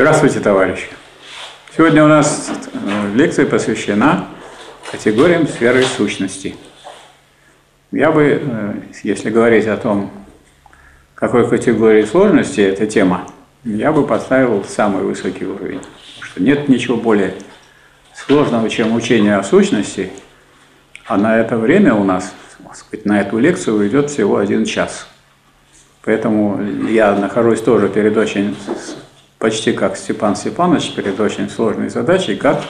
Здравствуйте, товарищи! Сегодня у нас э, лекция посвящена категориям сферы сущности. Я бы, э, если говорить о том, какой категории сложности эта тема, я бы поставил самый высокий уровень. Потому что нет ничего более сложного, чем учение о сущности, а на это время у нас, сказать, на эту лекцию уйдет всего один час. Поэтому я нахожусь тоже перед очень, почти как Степан Степанович, перед очень сложной задачей, как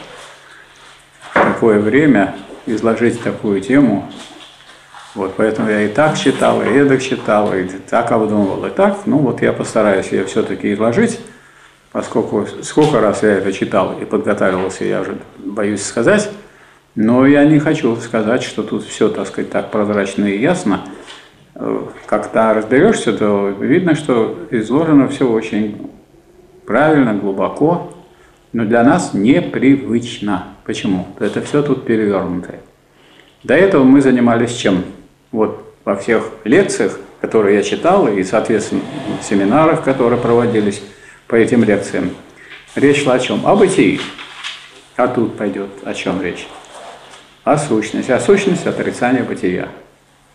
в такое время изложить такую тему. Вот, поэтому я и так читал, и эдак читал, и так обдумывал, и так. Ну вот я постараюсь ее все-таки изложить, поскольку сколько раз я это читал и подготавливался, я уже боюсь сказать. Но я не хочу сказать, что тут все, так сказать, так прозрачно и ясно. Когда разберешься, то видно, что изложено все очень правильно, глубоко, но для нас непривычно. Почему? Это все тут перевернутое. До этого мы занимались чем? Вот во всех лекциях, которые я читал, и, соответственно, семинарах, которые проводились по этим лекциям, речь шла о чем? О бытии. А тут пойдет о чем речь? о сущности, а сущность – отрицание бытия.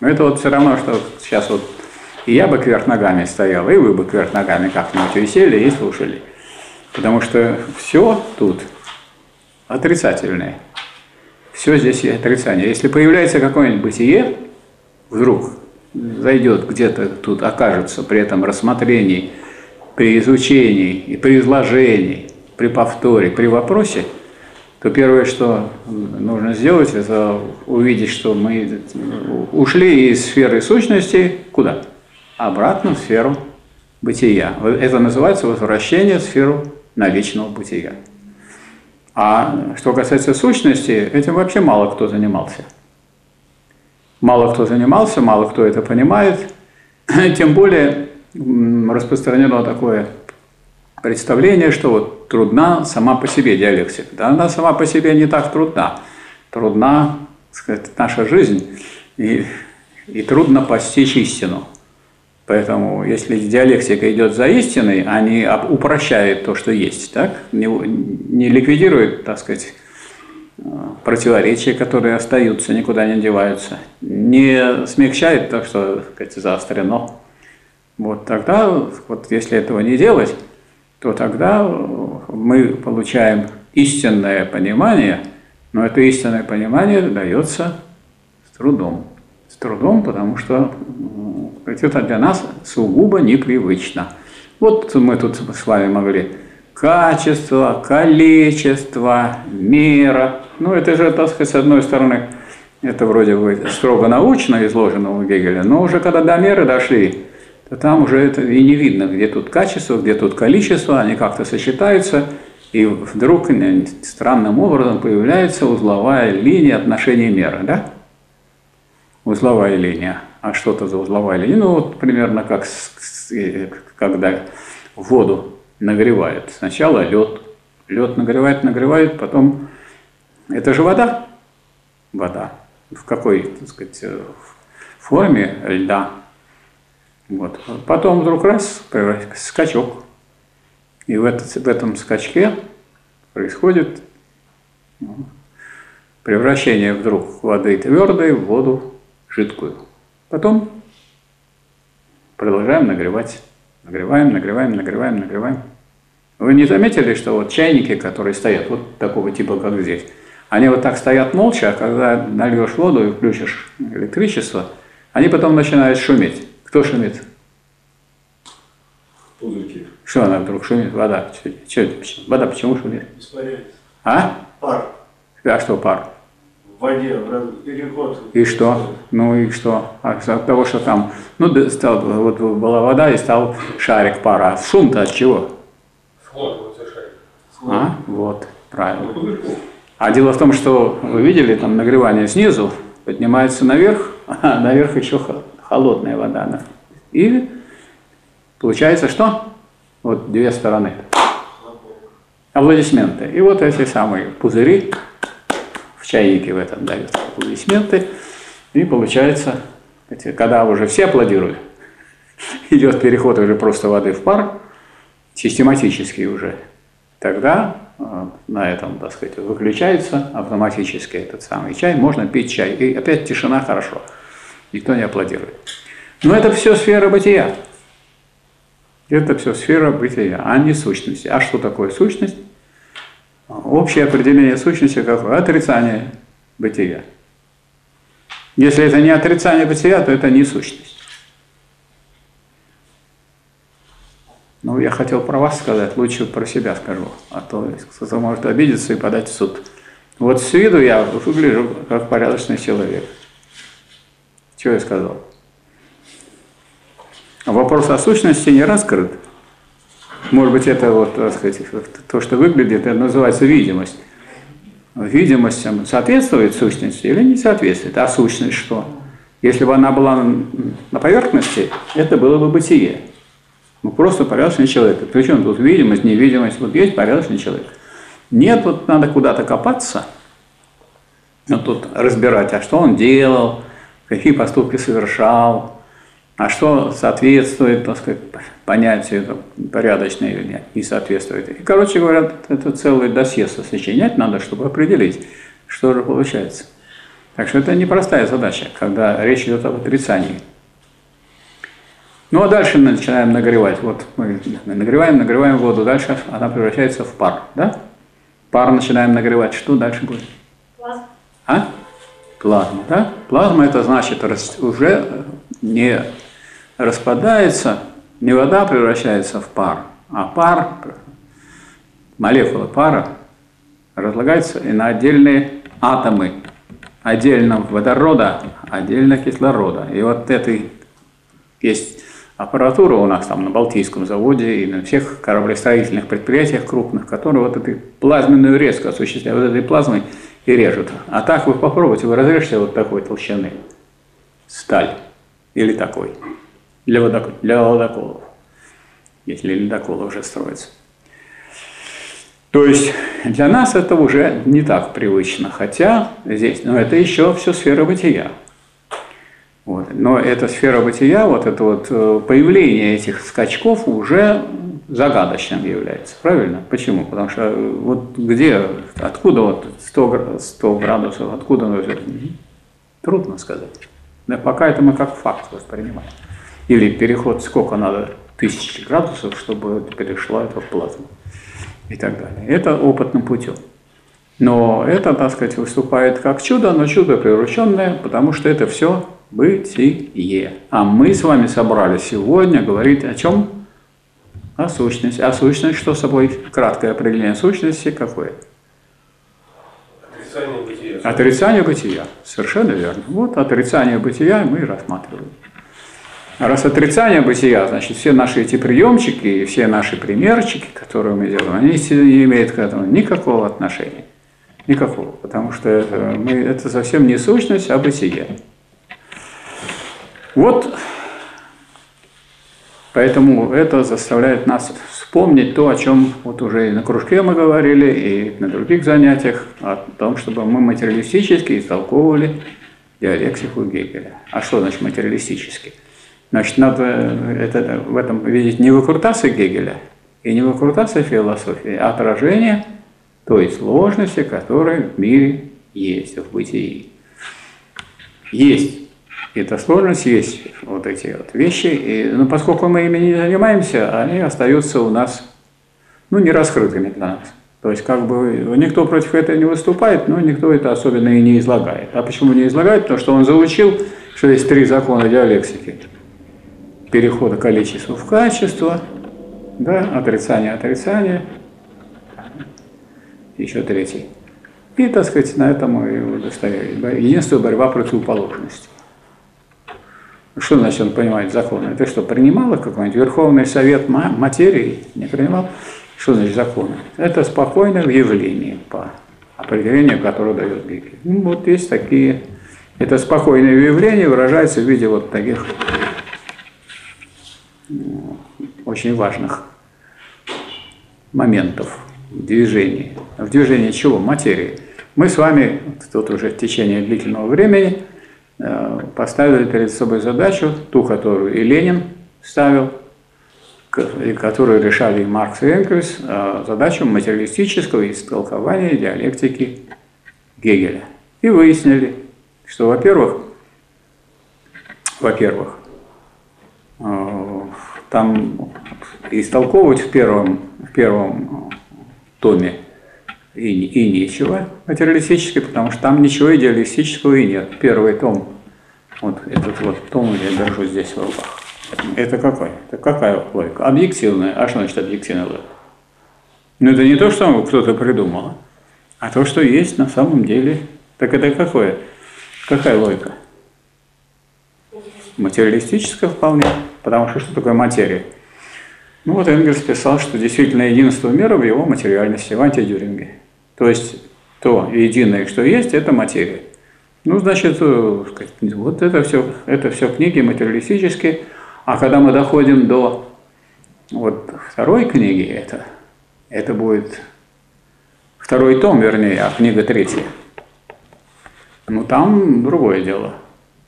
Но это вот все равно, что сейчас вот и я бы кверх ногами стоял, и вы бы кверх ногами как-нибудь висели и слушали. Потому что все тут отрицательное. Все здесь отрицание. Если появляется какое-нибудь бытие, вдруг зайдет где-то тут, окажется при этом рассмотрении, при изучении и при изложении, при повторе, при вопросе – то первое, что нужно сделать, это увидеть, что мы ушли из сферы сущности куда? Обратно в сферу бытия. Это называется возвращение в сферу наличного бытия. А что касается сущности, этим вообще мало кто занимался. Мало кто занимался, мало кто это понимает. Тем более распространено такое представление, что вот трудна сама по себе диалектика. Да, она сама по себе не так трудна. Трудна, сказать, наша жизнь, и, и трудно постичь истину. Поэтому, если диалектика идет за истиной, а не упрощает то, что есть, так? не, не ликвидирует, так сказать, противоречия, которые остаются, никуда не деваются, не смягчает то, что так сказать, заострено. Вот тогда, вот если этого не делать, то тогда мы получаем истинное понимание, но это истинное понимание дается с трудом. С трудом, потому что это для нас сугубо непривычно. Вот мы тут с вами могли качество, количество, мера. Ну, это же, так сказать, с одной стороны, это вроде бы строго научно изложено у Гегеля, но уже когда до меры дошли, то там уже это и не видно, где тут качество, где тут количество, они как-то сочетаются, и вдруг странным образом появляется узловая линия отношений меры, да? Узловая линия. А что это за узловая линия? Ну, вот примерно как когда воду нагревают. Сначала лед, лед нагревает, нагревает, потом это же вода. Вода. В какой, так сказать, форме льда вот. Потом вдруг раз, скачок. И в, этот, в этом скачке происходит ну, превращение вдруг воды твердой в воду жидкую. Потом продолжаем нагревать. Нагреваем, нагреваем, нагреваем, нагреваем. Вы не заметили, что вот чайники, которые стоят, вот такого типа, как здесь, они вот так стоят молча, а когда нальешь воду и включишь электричество, они потом начинают шуметь. Кто шумит? Пузырьки. Что она вдруг шумит? Вода. Что, почему? Вода почему шумит? Испаряется. А? Пар. А что пар? В воде, переход. И что? Ну и что? А от того, что там, ну, стал, вот была вода и стал шарик пара. А шум-то от чего? Сход, вот это шарик. А? Вот, правильно. А дело в том, что вы видели, там нагревание снизу поднимается наверх, а наверх еще холодная вода. Да? И получается что? Вот две стороны. Аплодисменты. И вот эти самые пузыри в чайнике в этом дают аплодисменты. И получается, когда уже все аплодируют, идет переход уже просто воды в пар, систематический уже. тогда э, на этом, так сказать, выключается автоматически этот самый чай, можно пить чай. И опять тишина хорошо, никто не аплодирует. Но это все сфера бытия. Это все сфера бытия, а не сущности. А что такое сущность? Общее определение сущности какое? Отрицание бытия. Если это не отрицание бытия, то это не сущность. Ну, я хотел про вас сказать, лучше про себя скажу, а то кто-то может обидеться и подать в суд. Вот с виду я выгляжу как порядочный человек. Что я сказал? Вопрос о сущности не раскрыт. Может быть, это вот, так сказать, то, что выглядит, это называется видимость. Видимость соответствует сущности или не соответствует? А сущность что? Если бы она была на поверхности, это было бы бытие. Ну, просто порядочный человек. Причем тут видимость, невидимость, вот есть порядочный человек. Нет, вот надо куда-то копаться, вот тут разбирать, а что он делал, какие поступки совершал, а что соответствует, так сказать, понятию порядочное или нет, не соответствует. И, короче говоря, это целое досье сочинять надо, чтобы определить, что же получается. Так что это непростая задача, когда речь идет об отрицании. Ну а дальше мы начинаем нагревать. Вот мы нагреваем, нагреваем воду, дальше она превращается в пар, да? Пар начинаем нагревать. Что дальше будет? Плазма. А? Плазма, да? Плазма это значит уже не распадается, не вода превращается в пар, а пар, молекула пара разлагается и на отдельные атомы, отдельно водорода, отдельно кислорода. И вот этой есть аппаратура у нас там на Балтийском заводе и на всех кораблестроительных предприятиях крупных, которые вот эту плазменную резку осуществляют, вот этой плазмой и режут. А так вы попробуйте, вы разрежете вот такой толщины сталь или такой для, водок, для водоколов, если ледоколы уже строятся. То есть для нас это уже не так привычно, хотя здесь, но это еще все сфера бытия. Вот. Но эта сфера бытия, вот это вот э, появление этих скачков уже загадочным является. Правильно? Почему? Потому что э, вот где, откуда вот 100, 100 градусов, откуда оно трудно сказать. Но пока это мы как факт воспринимаем. Или переход, сколько надо тысяч градусов, чтобы перешло это в плазму и так далее. Это опытным путем. Но это, так сказать, выступает как чудо, но чудо превращенное, потому что это все бытие. А мы с вами собрались сегодня говорить о чем? О сущности. А сущность что собой? Краткое определение сущности какое? Отрицание бытия. Отрицание бытия. Совершенно верно. Вот отрицание бытия мы и рассматриваем. А раз отрицание бытия, значит, все наши эти приемчики и все наши примерчики, которые мы делаем, они не имеют к этому никакого отношения. Никакого. Потому что это, мы, это совсем не сущность, а бытие. Вот поэтому это заставляет нас вспомнить то, о чем вот уже и на кружке мы говорили, и на других занятиях, о том, чтобы мы материалистически истолковывали диалектику Гегеля. А что значит материалистически? Значит, надо это, в этом видеть не выкрутасы Гегеля и не выкрутасы философии, а отражение той сложности, которая в мире есть, в бытии. Есть эта сложность, есть вот эти вот вещи, и, но поскольку мы ими не занимаемся, они остаются у нас ну, не раскрытыми для нас. То есть как бы никто против этого не выступает, но никто это особенно и не излагает. А почему не излагает? Потому что он заучил, что есть три закона диалектики перехода количества в качество, да, отрицание, отрицание, еще третий. И, так сказать, на этом мы удостоверили. Единственная борьба противоположности. Что значит он понимает законы? Это что, принимал их какой-нибудь Верховный Совет материи? Не принимал? Что значит законы? Это спокойное явление по определению, которое дает Гегель. Ну, вот есть такие. Это спокойное явление выражается в виде вот таких очень важных моментов в. В движении чего? Материи. Мы с вами тут уже в течение длительного времени э, поставили перед собой задачу, ту, которую и Ленин ставил, которую решали Маркс и Энгельс, а, задачу материалистического истолкования диалектики Гегеля. И выяснили, что, во-первых, во-первых, там истолковывать в первом, в первом томе и, и нечего материалистически, потому что там ничего идеалистического и нет. Первый том, вот этот вот том я держу здесь в руках. Это какой? Это какая логика? Объективная. А что значит объективная логика? Ну, это не то, что кто-то придумал, а то, что есть на самом деле. Так это какое? Какая логика? Материалистическая вполне. Потому что что такое материя? Ну вот Энгельс писал, что действительно единство мира в его материальности, в антидюринге. То есть то единое, что есть, это материя. Ну, значит, э, вот это все, это все книги материалистические, а когда мы доходим до вот второй книги, это, это будет второй том, вернее, а книга третья. Ну, там другое дело.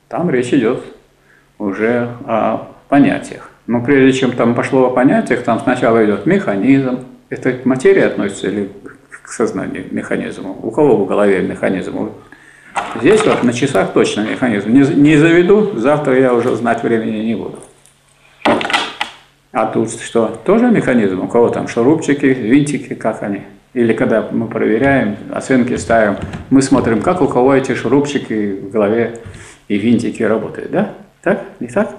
Там речь идет уже о понятиях. Но прежде чем там пошло о понятиях, там сначала идет механизм. Это к материи относится или к сознанию механизму? У кого в голове механизм? Здесь вот на часах точно механизм. Не, не заведу, завтра я уже знать времени не буду. А тут что? Тоже механизм? У кого там шурупчики, винтики, как они? Или когда мы проверяем, оценки ставим, мы смотрим, как у кого эти шурупчики в голове и винтики работают, да? Так? Не так?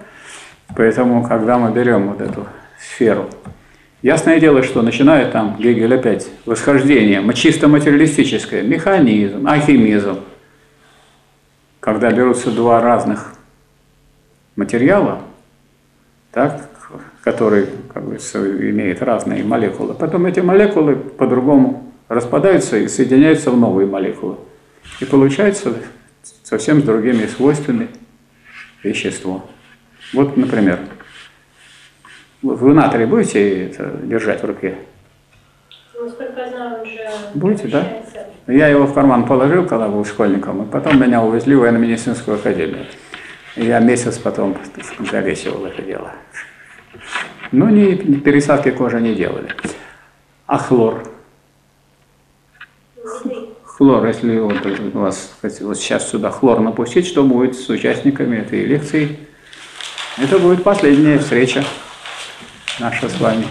Поэтому, когда мы берем вот эту сферу, ясное дело, что начинает там Гегель опять восхождение, чисто материалистическое, механизм, алхимизм, когда берутся два разных материала, так, который как бы, имеет разные молекулы. Потом эти молекулы по-другому распадаются и соединяются в новые молекулы. И получается совсем с другими свойствами вещество. Вот, например, вы натрий будете держать в руке? Насколько я знаю, он же Будете, да? Я его в карман положил, когда был школьником, и потом меня увезли в военно-медицинскую академию. И я месяц потом залечивал это дело. Ну, ни пересадки кожи не делали. А хлор? Хлор, если вот вас вот сейчас сюда хлор напустить, что будет с участниками этой лекции? Это будет последняя встреча наша с вами.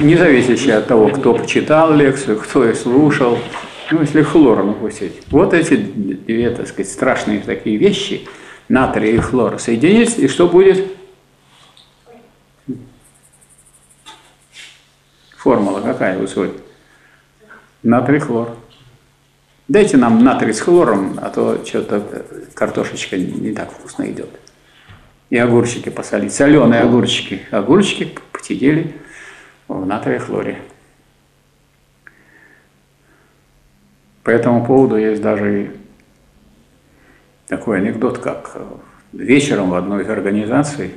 Не зависящая от того, кто почитал лекцию, кто ее слушал. Ну, если хлор напустить. Вот эти две, так сказать, страшные такие вещи, натрий и хлор, соединить, и что будет? Формула какая высокая? Натрий хлор. Дайте нам натрий с хлором, а то что-то картошечка не так вкусно идет. И огурчики посолить. Соленые огурчики. Огурчики посидели в натрии хлоре. По этому поводу есть даже такой анекдот, как вечером в одной из организаций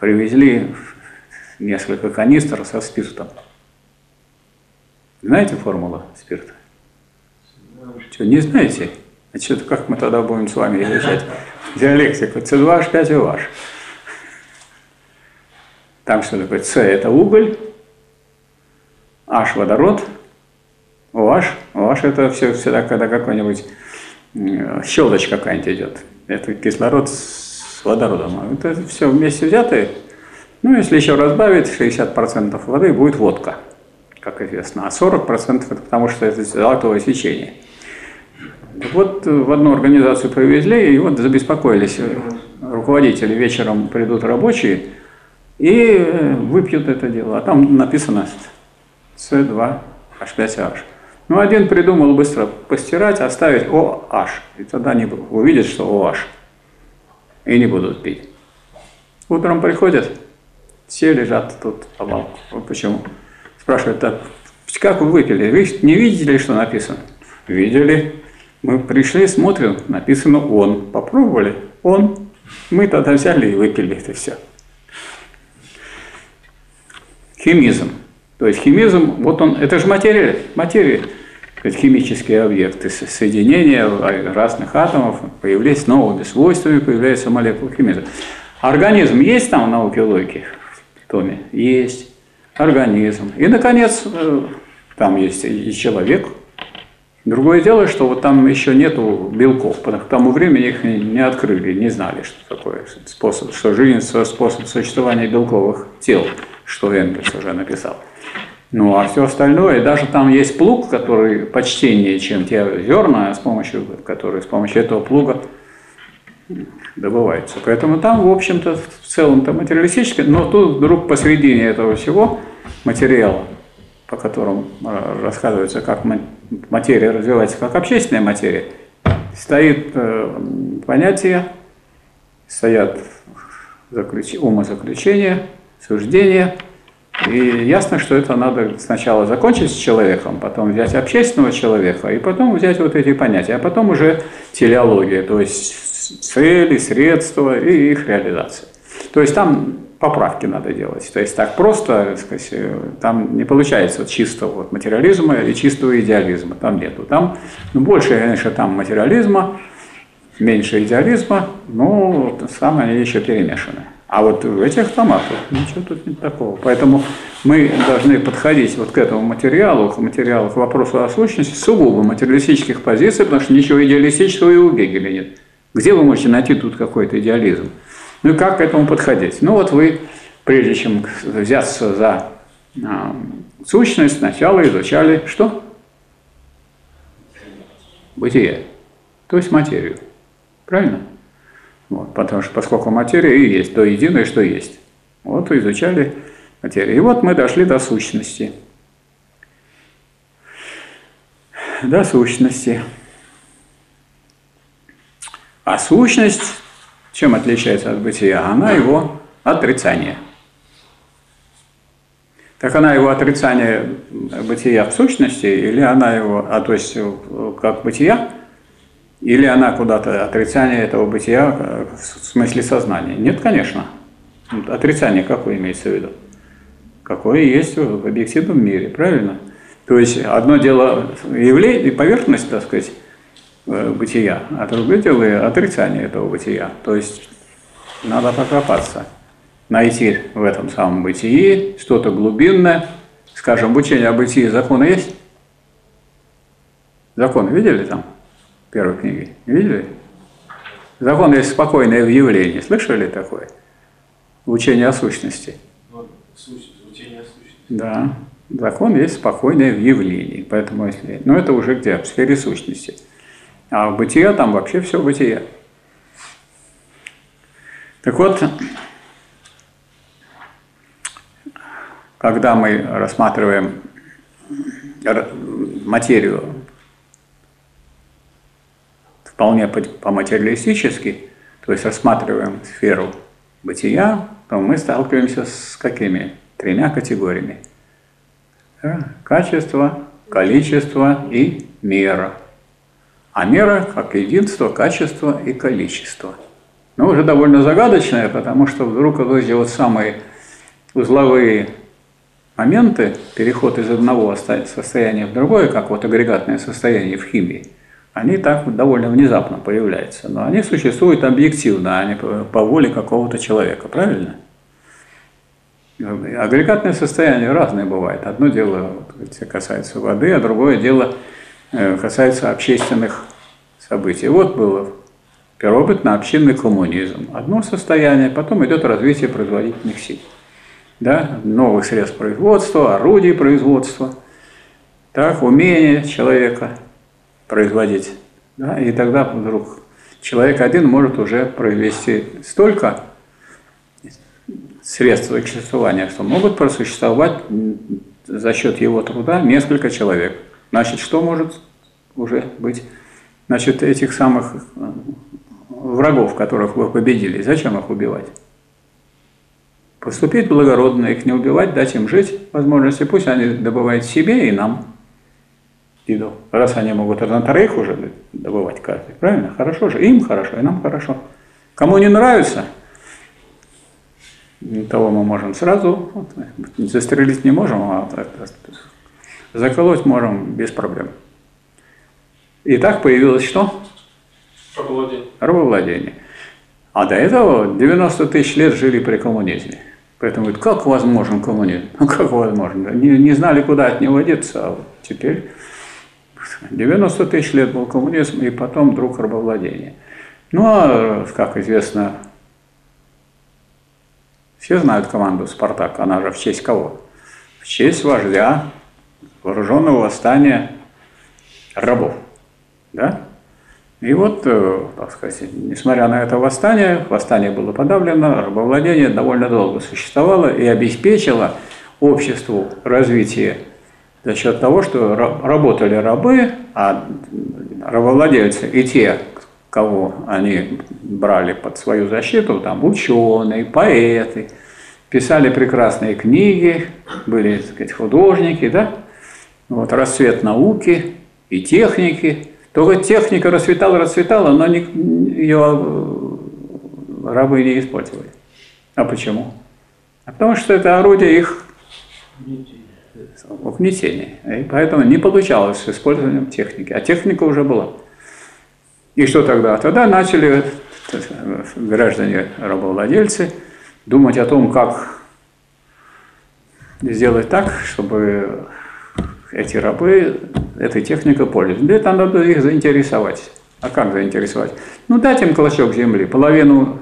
привезли несколько канистр со спиртом. Знаете формулу спирта? Что, не знаете? А что, как мы тогда будем с вами изучать диалектику? С2H5OH. Там что такое? С – это уголь, H – водород, OH. OH – это все всегда, когда какой-нибудь щелочь какая-нибудь идет. Это кислород с водородом. Это все вместе взятое ну, если еще разбавить, 60% воды будет водка, как известно, а 40% это потому, что это золотое сечение. Вот, в одну организацию привезли, и вот забеспокоились руководители, вечером придут рабочие и э, выпьют это дело. А там написано С2H5H. Ну, один придумал быстро постирать, оставить OH, и тогда они увидят, что OH, и не будут пить. Утром приходят, все лежат тут по. Вот почему. Спрашивают, так, как вы выпили? Вы не видели, что написано? Видели. Мы пришли, смотрим, написано «он». Попробовали? «Он». Мы тогда взяли и выпили это все. Химизм. То есть химизм, вот он, это же материя, материя, химические объекты, соединения разных атомов, появлялись новыми свойствами, появляется молекула химизма. Организм есть там в науке логики в томе? Есть. Организм. И, наконец, э, там есть и человек. Другое дело, что вот там еще нету белков, потому к тому времени их не открыли, не знали, что такое способ, что жизнь – способ существования белковых тел, что Энгельс уже написал. Ну, а все остальное, даже там есть плуг, который почтеннее, чем те зерна, с помощью, которые с помощью этого плуга добываются. Поэтому там, в общем-то, в целом-то материалистически, но тут вдруг посередине этого всего материала, по которому э, рассказывается, как материя развивается, как общественная материя, стоит э, понятие, стоят умозаключения, суждения – и ясно, что это надо сначала закончить с человеком, потом взять общественного человека, и потом взять вот эти понятия, а потом уже телеология, то есть цели, средства и их реализация. То есть там поправки надо делать. То есть так просто, сказать, там не получается чистого вот материализма и чистого идеализма. Там нету. Там ну, больше, конечно, там материализма, меньше идеализма, но самое они еще перемешаны. А вот в этих томах ничего тут нет такого. Поэтому мы должны подходить вот к этому материалу, к материалу, к вопросу о сущности сугубо материалистических позиций, потому что ничего идеалистического и у Гегеля нет. Где вы можете найти тут какой-то идеализм? Ну и как к этому подходить? Ну вот вы, прежде чем взяться за а, сущность, сначала изучали что? Бытие, то есть материю. Правильно? Вот, потому что поскольку материя и есть то единое, что есть. Вот изучали материю. И вот мы дошли до сущности. До сущности. А сущность, чем отличается от бытия? Она его отрицание. Так она его отрицание бытия в сущности, или она его, а то есть как бытия, или она куда-то отрицание этого бытия э, в смысле сознания? Нет, конечно. Отрицание какое имеется в виду? Какое есть в объективном мире, правильно? То есть одно дело явление, поверхность, так сказать, э, бытия, а другое дело отрицание этого бытия. То есть надо покопаться, найти в этом самом бытии что-то глубинное. Скажем, в учении о бытии законы есть? Законы видели там? первой книги. Видели? Закон есть спокойное явление. Слышали такое? Учение о сущности. Ну, учение о сущности. Да. Закон есть спокойное в явлении. Поэтому, если... Но это уже где? В сфере сущности. А в бытие там вообще все бытие. Так вот, когда мы рассматриваем материю вполне по-материалистически, то есть рассматриваем сферу бытия, то мы сталкиваемся с какими? Тремя категориями. Да? Качество, количество и мера. А мера как единство, качество и количество. Но уже довольно загадочное, потому что вдруг вот эти вот самые узловые моменты, переход из одного состояния в другое, как вот агрегатное состояние в химии – они так довольно внезапно появляются, но они существуют объективно, а не по воле какого-то человека, правильно? Агрегатное состояние разное бывает. Одно дело касается воды, а другое дело касается общественных событий. Вот было первобытно-общинный коммунизм. Одно состояние, потом идет развитие производительных сил. Да? Новых средств производства, орудий производства, так, умения человека – производить. Да? И тогда вдруг человек один может уже произвести столько средств существования, что могут просуществовать за счет его труда несколько человек. Значит, что может уже быть? Значит, этих самых э, врагов, которых вы победили, зачем их убивать? Поступить благородно, их не убивать, дать им жить возможности, пусть они добывают себе и нам еду. Раз они могут на троих уже добывать каждый, правильно? Хорошо же, им хорошо, и нам хорошо. Кому не нравится, того мы можем сразу, вот, застрелить не можем, а заколоть можем без проблем. И так появилось что? Рабовладение. Рабовладение. А до этого 90 тысяч лет жили при коммунизме. Поэтому говорит, как возможен коммунизм? Ну, как возможно? Не, не знали, куда от него деться, а вот теперь 90 тысяч лет был коммунизм, и потом вдруг рабовладение. Ну, а, как известно, все знают команду «Спартак», она же в честь кого? В честь вождя вооруженного восстания рабов. Да? И вот, э, так сказать, несмотря на это восстание, восстание было подавлено, рабовладение довольно долго существовало и обеспечило обществу развитие за счет того, что работали рабы, а рабовладельцы и те, кого они брали под свою защиту, там ученые, поэты, писали прекрасные книги, были, так сказать, художники, да, вот, расцвет науки и техники – только техника расцветала, расцветала, но не, ее э, рабы не использовали. А почему? А потому что это орудие их угнетения. И поэтому не получалось с использованием техники. А техника уже была. И что тогда? Тогда начали граждане рабовладельцы думать о том, как сделать так, чтобы эти рабы этой техникой пользуются. Для этого надо их заинтересовать. А как заинтересовать? Ну, дать им клочок земли, половину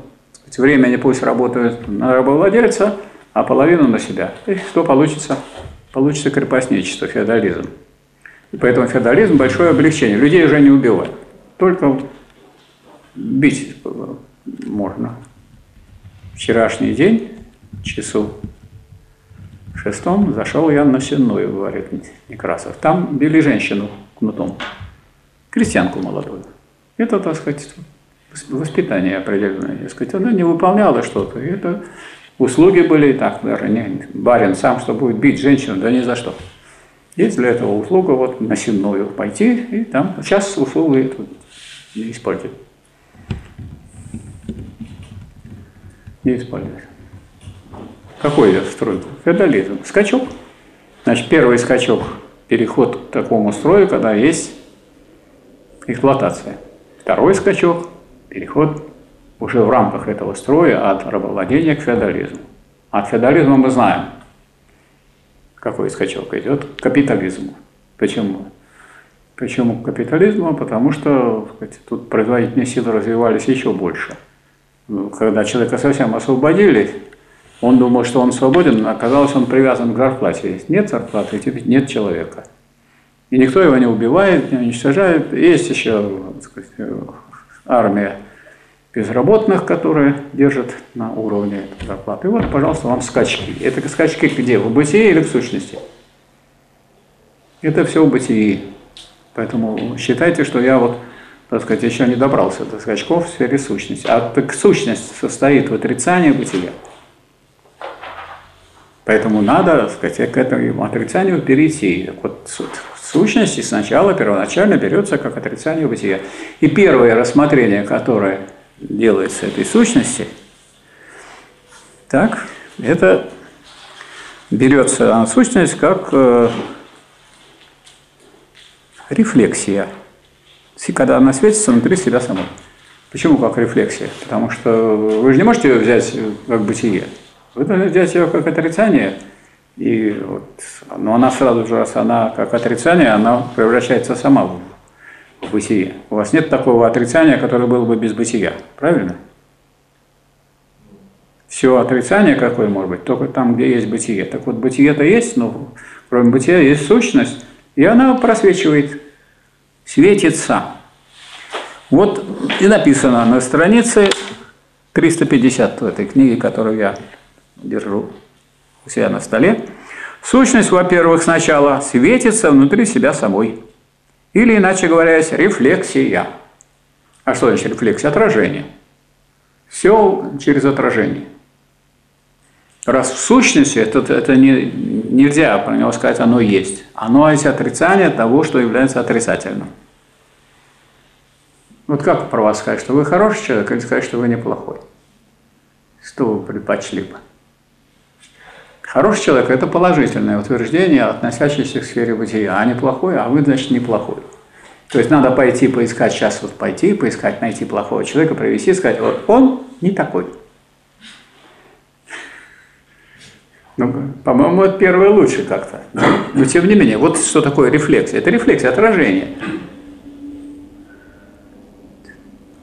сказать, времени пусть работают на рабовладельца, а половину на себя. И что получится? Получится крепостничество, феодализм. И поэтому феодализм – большое облегчение. Людей уже не убивают. Только бить можно. Вчерашний день, часу шестом зашел я на Сенную, говорит Некрасов. Там били женщину кнутом, крестьянку молодую. Это, так сказать, воспитание определенное. Я сказать, она не выполняла что-то. Это услуги были, так, наверное, барин сам, что будет бить женщину, да ни за что. Есть для этого услуга вот на Сенную пойти, и там сейчас услугу эту не используют. Не используют. Какой я строй? Феодализм. Скачок. Значит, первый скачок – переход к такому строю, когда есть эксплуатация. Второй скачок – переход уже в рамках этого строя от рабовладения к феодализму. От феодализма мы знаем, какой скачок идет к капитализму. Почему? Почему к капитализму? Потому что сказать, тут производительные силы развивались еще больше. Когда человека совсем освободили, он думал, что он свободен, оказалось, он привязан к зарплате. Нет зарплаты, нет человека. И никто его не убивает, не уничтожает. Есть еще сказать, армия безработных, которые держат на уровне зарплаты. И вот, пожалуйста, вам скачки. Это скачки где? В бытие или в сущности? Это все в бытии. Поэтому считайте, что я вот, так сказать, еще не добрался до скачков в сфере сущности. А так сущность состоит в отрицании бытия. Поэтому надо, сказать, к этому отрицанию перейти. Вот сущности сначала первоначально берется как отрицание бытия. И первое рассмотрение, которое делается этой сущности, так, это берется сущность как э, рефлексия, когда она светится внутри себя самой. Почему как рефлексия? Потому что вы же не можете взять как бытие. Должны взять ее как отрицание, и вот, но она сразу же, раз она как отрицание, она превращается сама в, в бытие. У вас нет такого отрицания, которое было бы без бытия, правильно? Все отрицание какое может быть, только там, где есть бытие. Так вот, бытие-то есть, но кроме бытия есть сущность, и она просвечивает, светится. Вот и написано на странице 350 в этой книге, которую я держу у себя на столе. Сущность, во-первых, сначала светится внутри себя самой. Или, иначе говоря, рефлексия. А что значит рефлексия? Отражение. Все через отражение. Раз в сущности, это, это не, нельзя про него сказать, оно есть. Оно есть отрицание того, что является отрицательным. Вот как про вас сказать, что вы хороший человек, или сказать, что вы неплохой? Что вы предпочли бы? Хороший человек – это положительное утверждение, относящееся к сфере бытия, а неплохой, а вы, значит, неплохой. То есть надо пойти поискать, сейчас вот пойти, поискать, найти плохого человека, привести, сказать, вот он не такой. Ну, по-моему, это первое лучше как-то. Но тем не менее, вот что такое рефлексия. Это рефлексия, отражение.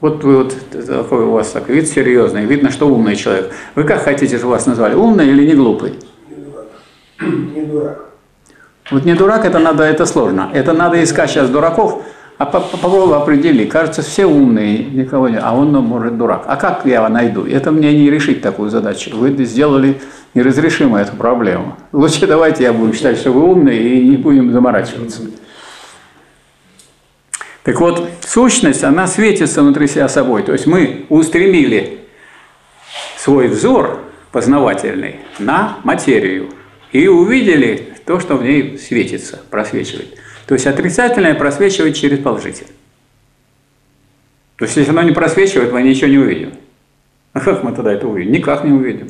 Вот вы вот такой у вас так вид серьезный, видно, что умный человек. Вы как хотите, чтобы вас назвали, умный или не глупый? Не дурак. Вот не дурак, это надо, это сложно. Это надо искать сейчас дураков, а попробуй определи. Кажется, все умные, никого нет, а он, ну, может, дурак. А как я его найду? Это мне не решить такую задачу. Вы сделали неразрешимую эту проблему. Лучше давайте я буду считать, что вы умные, и не будем заморачиваться. Так вот, сущность, она светится внутри себя собой. То есть мы устремили свой взор познавательный на материю и увидели то, что в ней светится, просвечивает. То есть отрицательное просвечивает через положительное. То есть если оно не просвечивает, мы ничего не увидим. А как мы тогда это увидим? Никак не увидим.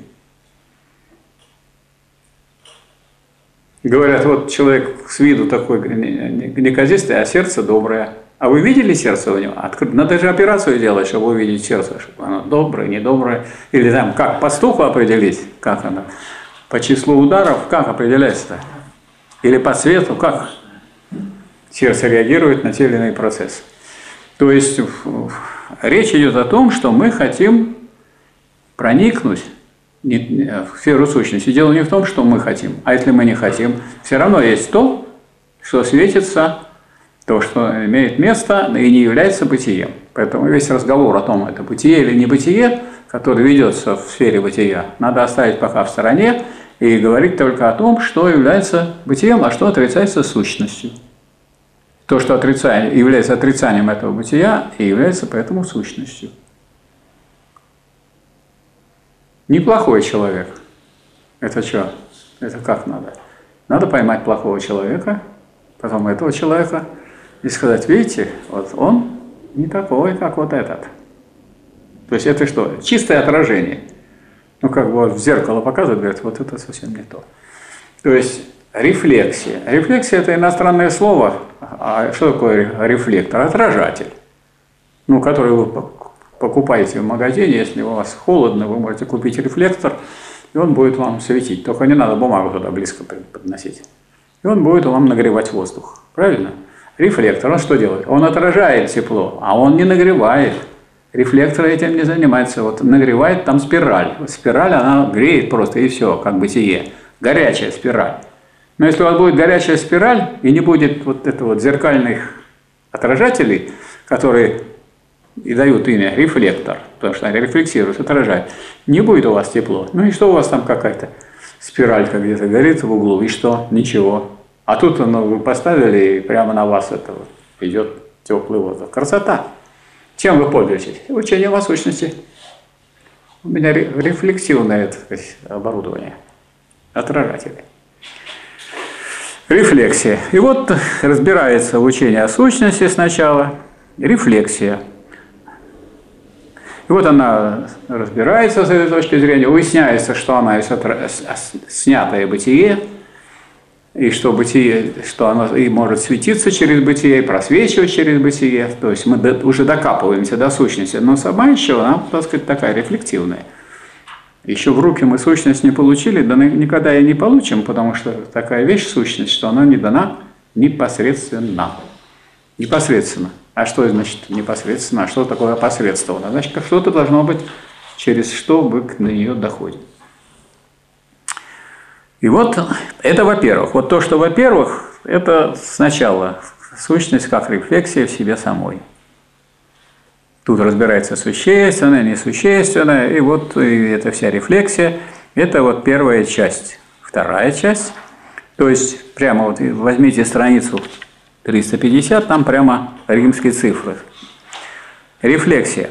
Говорят, вот человек с виду такой неказистый, а сердце доброе. А вы видели сердце у него? Надо же операцию делать, чтобы увидеть сердце, чтобы оно доброе, недоброе. Или там, как по стуку определить, как оно. По числу ударов, как определяется-то? Или по цвету, как сердце реагирует на те или иные процессы. То есть речь идет о том, что мы хотим проникнуть в сферу сущности. Дело не в том, что мы хотим, а если мы не хотим, все равно есть то, что светится, то, что имеет место и не является бытием. Поэтому весь разговор о том, это бытие или не бытие, который ведется в сфере бытия, надо оставить пока в стороне и говорить только о том, что является бытием, а что отрицается сущностью. То, что отрицание, является отрицанием этого бытия, и является поэтому сущностью. Неплохой человек. Это что? Это как надо? Надо поймать плохого человека, потом этого человека, и сказать, видите, вот он не такой, как вот этот. То есть это что? Чистое отражение – ну, как бы в зеркало показывает, говорит, вот это совсем не то. То есть рефлексия. Рефлексия – это иностранное слово. А что такое рефлектор? Отражатель. Ну, который вы покупаете в магазине, если у вас холодно, вы можете купить рефлектор, и он будет вам светить. Только не надо бумагу туда близко подносить. И он будет вам нагревать воздух. Правильно? Рефлектор, он что делает? Он отражает тепло, а он не нагревает. Рефлектор этим не занимается. Вот нагревает там спираль. Спираль, она греет просто, и все, как бытие. Горячая спираль. Но если у вас будет горячая спираль, и не будет вот это вот зеркальных отражателей, которые и дают имя рефлектор, потому что они рефлексируют, отражают, не будет у вас тепло. Ну и что у вас там какая-то спиралька где-то горит в углу, и что? Ничего. А тут ну, вы поставили, и прямо на вас это вот идет теплый воздух. Красота! Чем вы пользуетесь? Учением о сущности. У меня рефлексивное так сказать, оборудование, отражатели. Рефлексия. И вот разбирается в учении о сущности сначала, рефлексия. И вот она разбирается с этой точки зрения, выясняется, что она есть снятое бытие, и что бытие, что оно и может светиться через бытие, и просвечивать через бытие. То есть мы уже докапываемся до сущности, но сама еще она, так сказать, такая рефлективная. Еще в руки мы сущность не получили, да никогда и не получим, потому что такая вещь сущность, что она не дана непосредственно. Непосредственно. А что значит непосредственно? А что такое посредственно? Значит, что-то должно быть, через что мы к нее доходим. И вот это во-первых. Вот то, что во-первых, это сначала сущность как рефлексия в себе самой. Тут разбирается существенное, несущественное, и вот и эта вся рефлексия, это вот первая часть. Вторая часть, то есть прямо вот возьмите страницу 350, там прямо римские цифры. Рефлексия.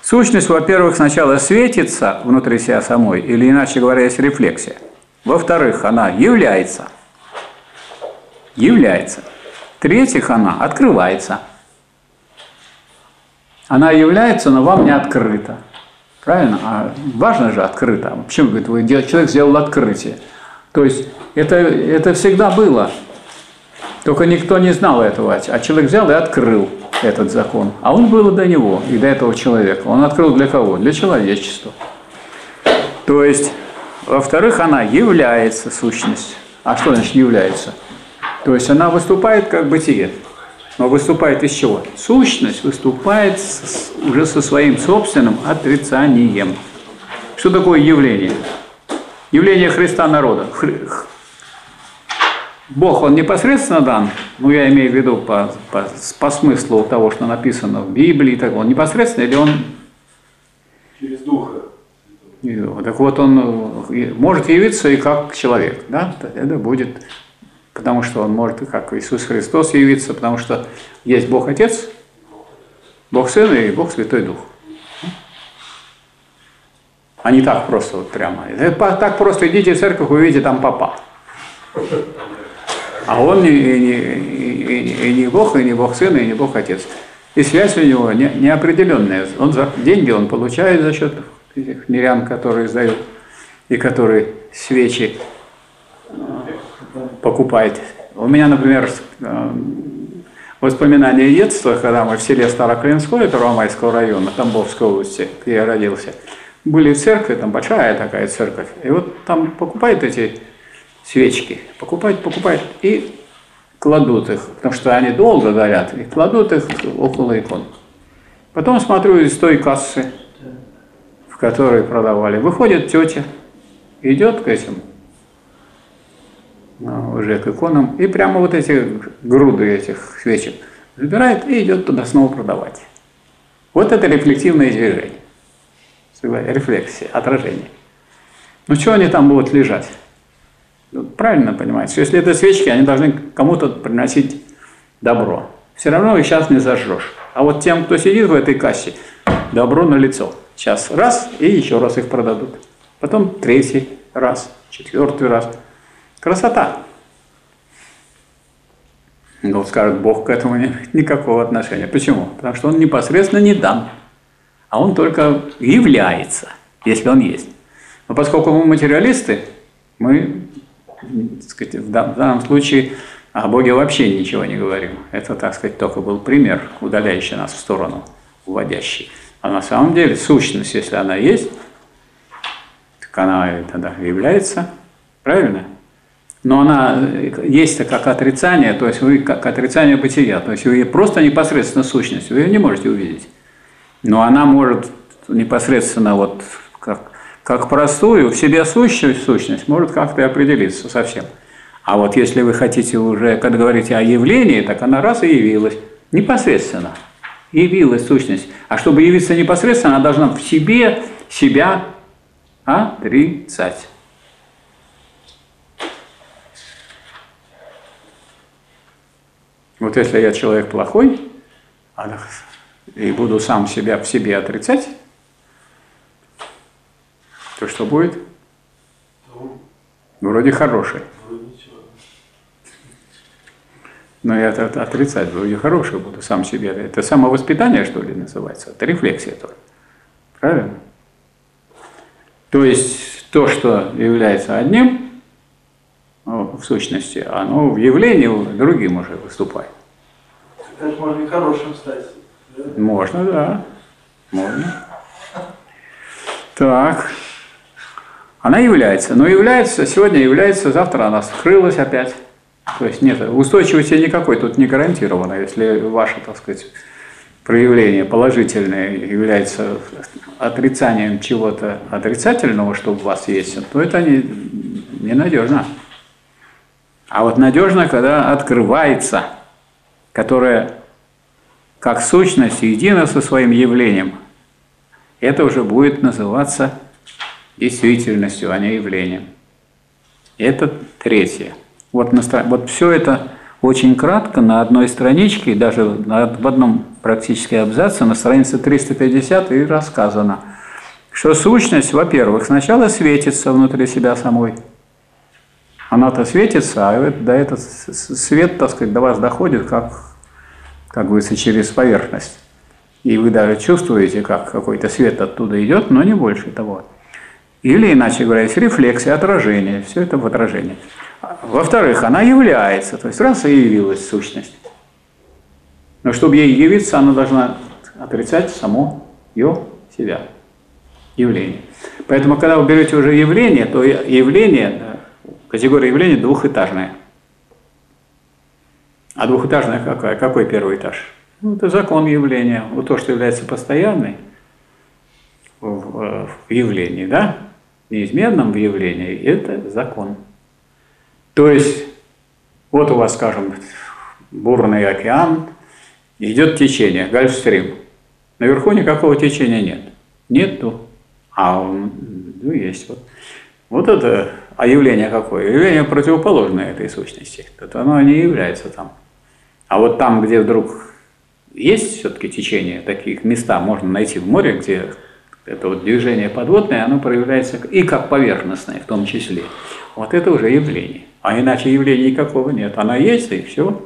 Сущность, во-первых, сначала светится внутри себя самой, или иначе говоря, есть рефлексия – во-вторых, она является. Является. В-третьих, она открывается. Она является, но вам не открыта. Правильно? А важно же открыто. Почему, говорит, вы, человек сделал открытие. То есть это, это всегда было. Только никто не знал этого. А человек взял и открыл. этот закон, а он был до него, и до этого человека. Он открыл для кого? Для человечества. То есть, во-вторых, она является сущность. А что значит является? То есть она выступает как бытие. Но выступает из чего? Сущность выступает с, уже со своим собственным отрицанием. Что такое явление? Явление Христа народа. Хри- Бог, он непосредственно дан, ну я имею в виду по, по, по смыслу того, что написано в Библии, так он непосредственно или он Через духа. Так вот, он э, может явиться и как человек, да, это будет, потому что он может и как Иисус Христос явиться, потому что есть Бог Отец, Бог Сын и Бог Святой Дух. А не так просто вот прямо. Так просто идите в церковь, увидите там папа. А он и и- и- и не Бог, и не Бог Сын, и не Бог Отец. И связь у него не- неопределенная. Он за, деньги он получает за счет этих мирян, которые сдают, и которые свечи э, покупает. У меня, например, э, воспоминания детства, когда мы в селе Староклинское, Первомайского района, Тамбовской области, где я родился, были церкви, там большая такая церковь, и вот там покупают эти свечки, покупают, покупают, и кладут их, потому что они долго горят, и кладут их около икон. Потом смотрю из той кассы, в которой продавали, выходит тетя, идет к этим а, уже к иконам, и прямо вот эти груды этих свечек забирает и идет туда снова продавать. Вот это рефлективное движение. Рефлексия, отражение. Ну что они там будут лежать? Ну, Правильно понимаете, если это свечки, они должны кому-то приносить добро. Все равно их сейчас не зажжешь. А вот тем, кто сидит в этой кассе, добро на лицо. Сейчас раз, и еще раз их продадут. Потом третий раз, четвертый раз. Красота. Ну, скажет, Бог к этому не никакого отношения. Почему? Потому что он непосредственно не дан, а он только является, если он есть. Но поскольку мы материалисты, мы, так сказать, в данном случае о Боге вообще ничего не говорим. Это, так сказать, только был пример, удаляющий нас в сторону, уводящий. А на самом деле сущность, если она есть, так она тогда является, правильно? Но она э, есть как отрицание, то есть вы как отрицание бытия, то есть вы просто непосредственно сущность, вы ее не можете увидеть. Но она может непосредственно вот как, как простую, в себе сущую сущность, может как-то определиться совсем. А вот если вы хотите уже, когда говорите о явлении, так она раз и явилась. Непосредственно. Явилась сущность. А чтобы явиться непосредственно, она должна в себе себя отрицать. Вот если я человек плохой, и буду сам себя в себе отрицать, то что будет? Ну, Вроде хороший. ну, ничего. Но я это отрицать вроде хороший буду сам себе. Это самовоспитание, что ли, называется? Это рефлексия тоже. Правильно? То есть то, что является одним, ну, в сущности, оно в явлении другим уже выступает. Так можно и хорошим стать. да? Можно, да. Можно. Так. Она является. Но является, сегодня является, завтра она скрылась опять. То есть нет, устойчивости никакой тут не гарантировано. Если ваше, так сказать, проявление положительное является отрицанием чего-то отрицательного, что у вас есть, то это не, ненадежно. А вот надежно, когда открывается, которое как сущность едина со своим явлением, это уже будет называться действительностью, а не явлением. Это третье. Вот, на вот все это очень кратко на одной страничке, даже в одном практически абзаце, на странице 350 и рассказано, что сущность, во-первых, сначала светится внутри себя самой. Она-то светится, а это- да этот свет, так сказать, до вас доходит, как, как говорится, через поверхность. И вы даже чувствуете, как какой-то свет оттуда идет, но не больше того. Или, иначе говоря, есть рефлексия, отражение. Все это в отражении. Во-вторых, она является, то есть раз и явилась сущность. Но чтобы ей явиться, она должна отрицать само ее себя, явление. Поэтому, когда вы берете уже явление, то явление, категория явления двухэтажная. А двухэтажная какая? Какой первый этаж? Ну, это закон явления. Вот то, что является постоянной в, явлении, да, неизменном в явлении, это закон. То есть, вот у вас, скажем, бурный океан, идет течение, гольфстрим. Наверху никакого течения нет. Нету. А ну, есть. Вот. вот это, а явление какое? Явление противоположное этой сущности. Это оно не является там. А вот там, где вдруг есть все-таки течение, таких места можно найти в море, где это вот движение подводное, оно проявляется и как поверхностное в том числе. Вот это уже явление. А иначе явления никакого нет. Оно есть, и все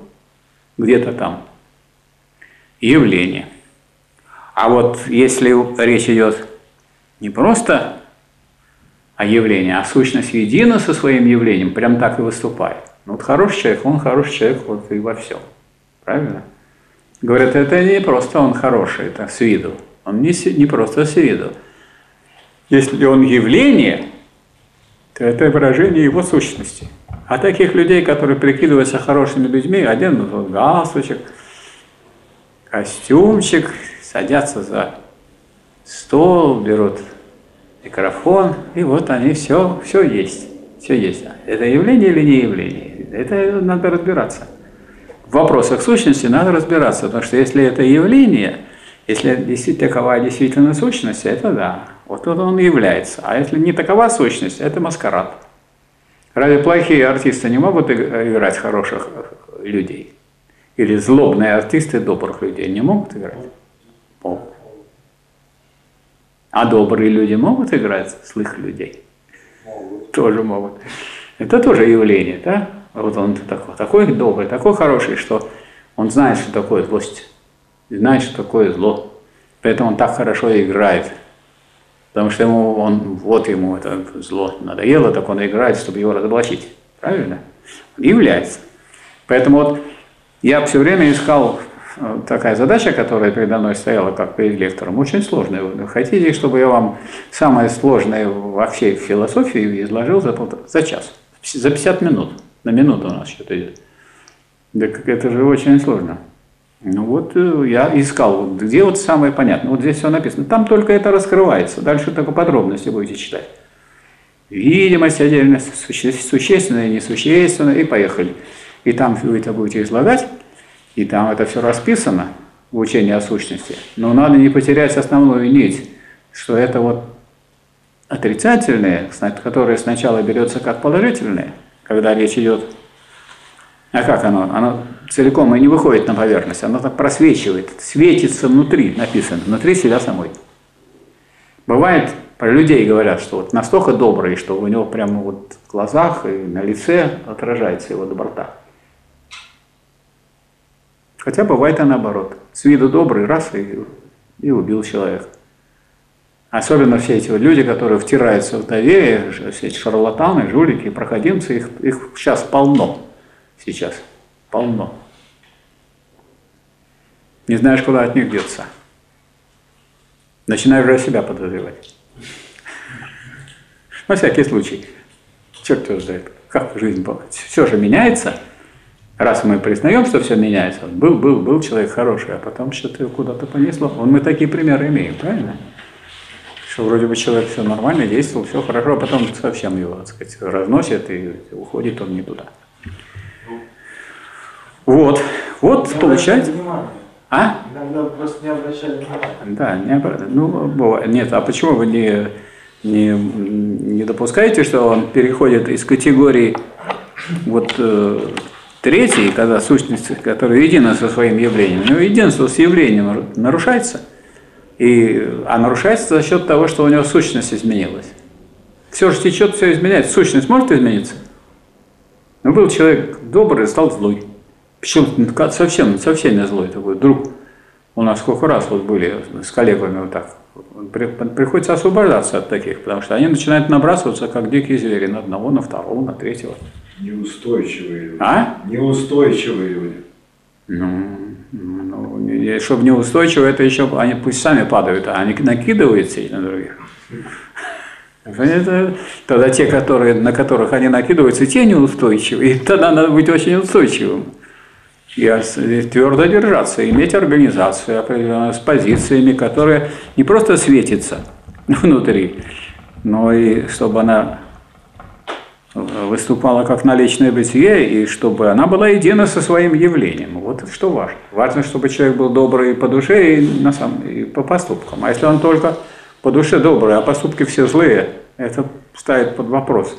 где-то там. Явление. А вот если речь идет не просто о явлении, а сущность едина со своим явлением, прям так и выступает. Ну, вот хороший человек, он хороший человек вот и во всем. Правильно? Говорят, это не просто он хороший, это с виду. Он не, не просто с виду. Если он явление, то это выражение его сущности. А таких людей, которые прикидываются хорошими людьми, оденут галстучек, костюмчик, садятся за стол, берут микрофон, и вот они все, все есть. Все есть. Это явление или не явление? Это надо разбираться. В вопросах сущности надо разбираться, потому что если это явление, если действительно такова действительно сущность, это да. Вот он является. А если не такова сущность, это маскарад. Разве плохие артисты не могут играть хороших людей? Или злобные артисты добрых людей не могут играть? Могут. А добрые люди могут играть злых людей? Могут. Тоже могут. Это тоже явление, да? Вот он такой, такой добрый, такой хороший, что он знает, что такое злость, знает, что такое зло. Поэтому он так хорошо играет. Потому что ему он, вот ему это зло надоело, так он играет, чтобы его разоблачить. Правильно? Он является. Поэтому вот я все время искал такая задача, которая передо мной стояла как перед лектором, очень сложная. Вы хотите, чтобы я вам самое сложное во всей философии изложил за, за час, за 50 минут? На минуту у нас что-то идет. Так это же очень сложно. Ну вот э, я искал, где вот самое понятное. Вот здесь все написано. Там только это раскрывается. Дальше только подробности будете читать. Видимость отдельно, существенная, несущественная, и поехали. И там вы это будете излагать. И там это все расписано в учении о сущности. Но надо не потерять основную нить, что это вот отрицательное, которое сначала берется как положительное, когда речь идет а как оно? Оно целиком и не выходит на поверхность, оно так просвечивает, светится внутри, написано, внутри себя самой. Бывает, про людей говорят, что вот настолько добрый, что у него прямо вот в глазах и на лице отражается его доброта. Хотя бывает и наоборот. С виду добрый, раз и, и убил человека. Особенно все эти люди, которые втираются в доверие, все эти шарлатаны, жулики, проходимцы, их, их сейчас полно. Сейчас полно. Не знаешь, куда от них деться. Начинаешь уже себя подозревать. На всякий случай. Черт его знает, как жизнь была. Все же меняется – Раз мы признаем, что все меняется, был, был, был человек хороший, а потом что-то куда-то понесло. Он, мы такие примеры имеем, правильно? Что вроде бы человек все нормально, действовал, все хорошо, а потом совсем его, так сказать, разносит и уходит он не туда. Вот, вот не получается. А? Иногда просто не обращали внимания. Да, не обра... ну, бывает. Нет, а почему вы не, не, не допускаете, что он переходит из категории вот э, Третий, когда сущность, которая едина со своим явлением, у него единство с явлением нарушается, и, а нарушается за счет того, что у него сущность изменилась. Все же течет, все изменяется. Сущность может измениться? Но был человек добрый, стал злой. Причем совсем, совсем не злой такой. Друг у нас сколько раз вот были с коллегами вот так. Приходится освобождаться от таких, потому что они начинают набрасываться, как дикие звери, на одного, на второго, на третьего. Неустойчивые люди. А? Неустойчивые люди. Ну, ну И чтобы неустойчиво, это еще они пусть сами падают, а они накидываются на других. Это, тогда те, которые, на которых они накидываются, те неустойчивы. И тогда надо быть очень устойчивым. И твердо держаться, иметь организацию определенную с позициями, которые не просто светится внутри, но и чтобы она выступала как наличное бытие, и чтобы она была едина со своим явлением. Вот что важно. Важно, чтобы человек был добрый по душе и, на самом, и по поступкам. А если он только по душе добрый, а поступки все злые, это ставит под вопрос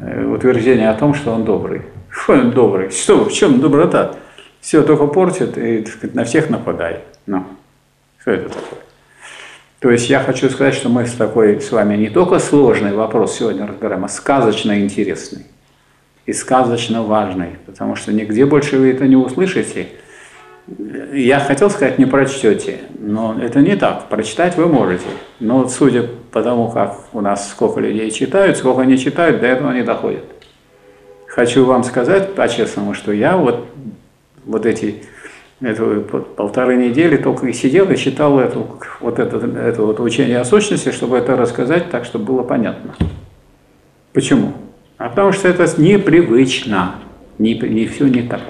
э, утверждение о том, что он добрый. Что он добрый? Что, в чем доброта? Все только портит и сказать, на всех нападает. Ну, что это такое? То есть я хочу сказать, что мы с такой с вами не только сложный вопрос сегодня разбираем, а сказочно интересный и сказочно важный, потому что нигде больше вы это не услышите. Я хотел сказать, не прочтете, но это не так. Прочитать вы можете. Но судя по тому, как у нас сколько людей читают, сколько не читают, до этого не доходит. Хочу вам сказать по-честному, что я вот, вот эти эту полторы недели только и сидел и читал эту, вот это, это вот учение о сущности, чтобы это рассказать так, чтобы было понятно. Почему? А потому что это непривычно, не, не все не так.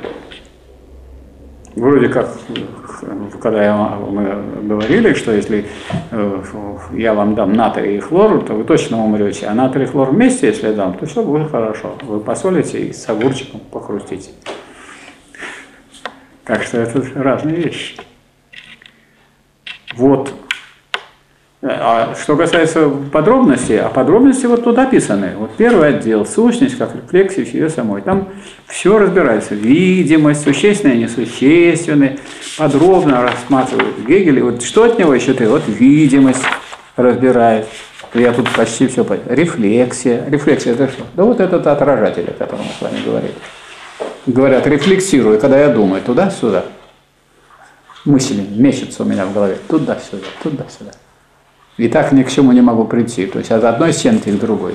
Вроде как, когда я, мы говорили, что если э, я вам дам натрий и хлор, то вы точно умрете, а натрий и хлор вместе, если я дам, то все будет хорошо. Вы посолите и с огурчиком похрустите. Так что это разные вещи. Вот. А что касается подробностей, а подробности вот тут описаны. Вот первый отдел, сущность, как рефлексия в себе самой. Там все разбирается. Видимость, существенное, несущественное. Подробно рассматривают Гегель. Вот что от него еще ты? Вот видимость разбирает. Я тут почти все понял. Рефлексия. Рефлексия это что? Да вот этот отражатель, о котором мы с вами говорили говорят, рефлексирую, когда я думаю, туда-сюда. Мысли мечутся у меня в голове, туда-сюда, туда-сюда. И так ни к чему не могу прийти. То есть от одной стенки к другой.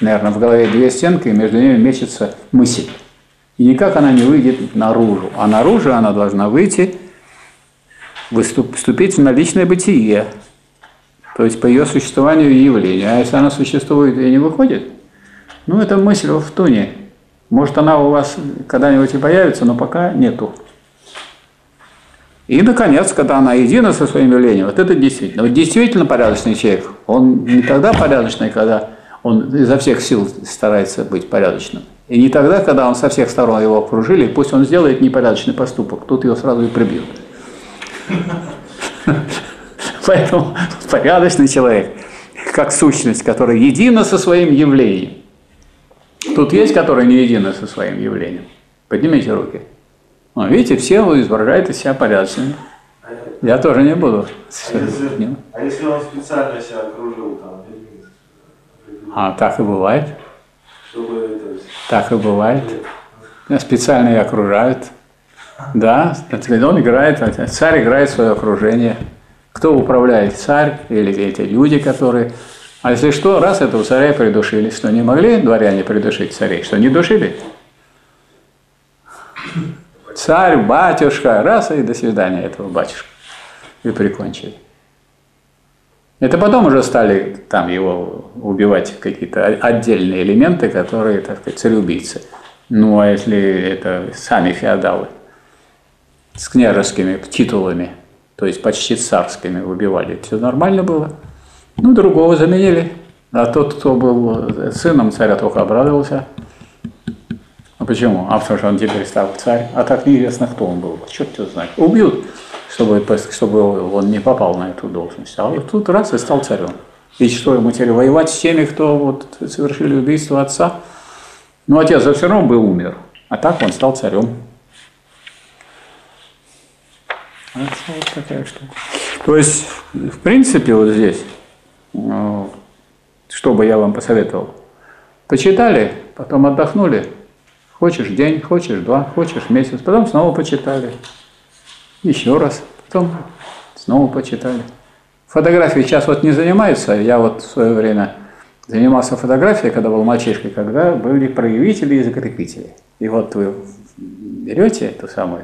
Наверное, в голове две стенки, и между ними мечется мысль. И никак она не выйдет наружу. А наружу она должна выйти, вступить в наличное бытие. То есть по ее существованию и явлению. А если она существует и не выходит, ну это мысль в туне, может, она у вас когда-нибудь и появится, но пока нету. И, наконец, когда она едина со своим явлением, вот это действительно. Вот действительно порядочный человек, он не тогда порядочный, когда он изо всех сил старается быть порядочным. И не тогда, когда он со всех сторон его окружили, пусть он сделает непорядочный поступок, тут его сразу и прибьют. Поэтому порядочный человек, как сущность, которая едина со своим явлением, Тут есть, которые не едины со своим явлением? Поднимите руки. Ну, видите, все изображают из себя порядочными. Я тоже не буду. А если, а если он специально себя окружил там А так и бывает. Чтобы это... Так и бывает. Специально и окружают. Да, он играет, царь играет свое окружение. Кто управляет? Царь или эти люди, которые а если что, раз этого царя придушили, что не могли дворяне придушить царей, что не душили? Царь, батюшка, раз и до свидания этого батюшка. И прикончили. Это потом уже стали там его убивать какие-то отдельные элементы, которые, так сказать, цареубийцы. Ну, а если это сами феодалы с княжескими титулами, то есть почти царскими убивали, все нормально было. Ну, другого заменили. А тот, кто был сыном царя, только обрадовался. А почему? А потому что он теперь стал царь. А так неизвестно, кто он был. Черт его знает. Убьют, чтобы, чтобы он не попал на эту должность. А вот тут раз и стал царем. И что ему теперь воевать с теми, кто вот совершили убийство отца? Ну, отец все равно бы умер. А так он стал царем. Вот такая штука. То есть, в принципе, вот здесь ну, что бы я вам посоветовал? Почитали, потом отдохнули. Хочешь день, хочешь два, хочешь месяц, потом снова почитали. Еще раз, потом снова почитали. Фотографии сейчас вот не занимаются. Я вот в свое время занимался фотографией, когда был мальчишкой, когда были проявители и закрепители. И вот вы берете эту самую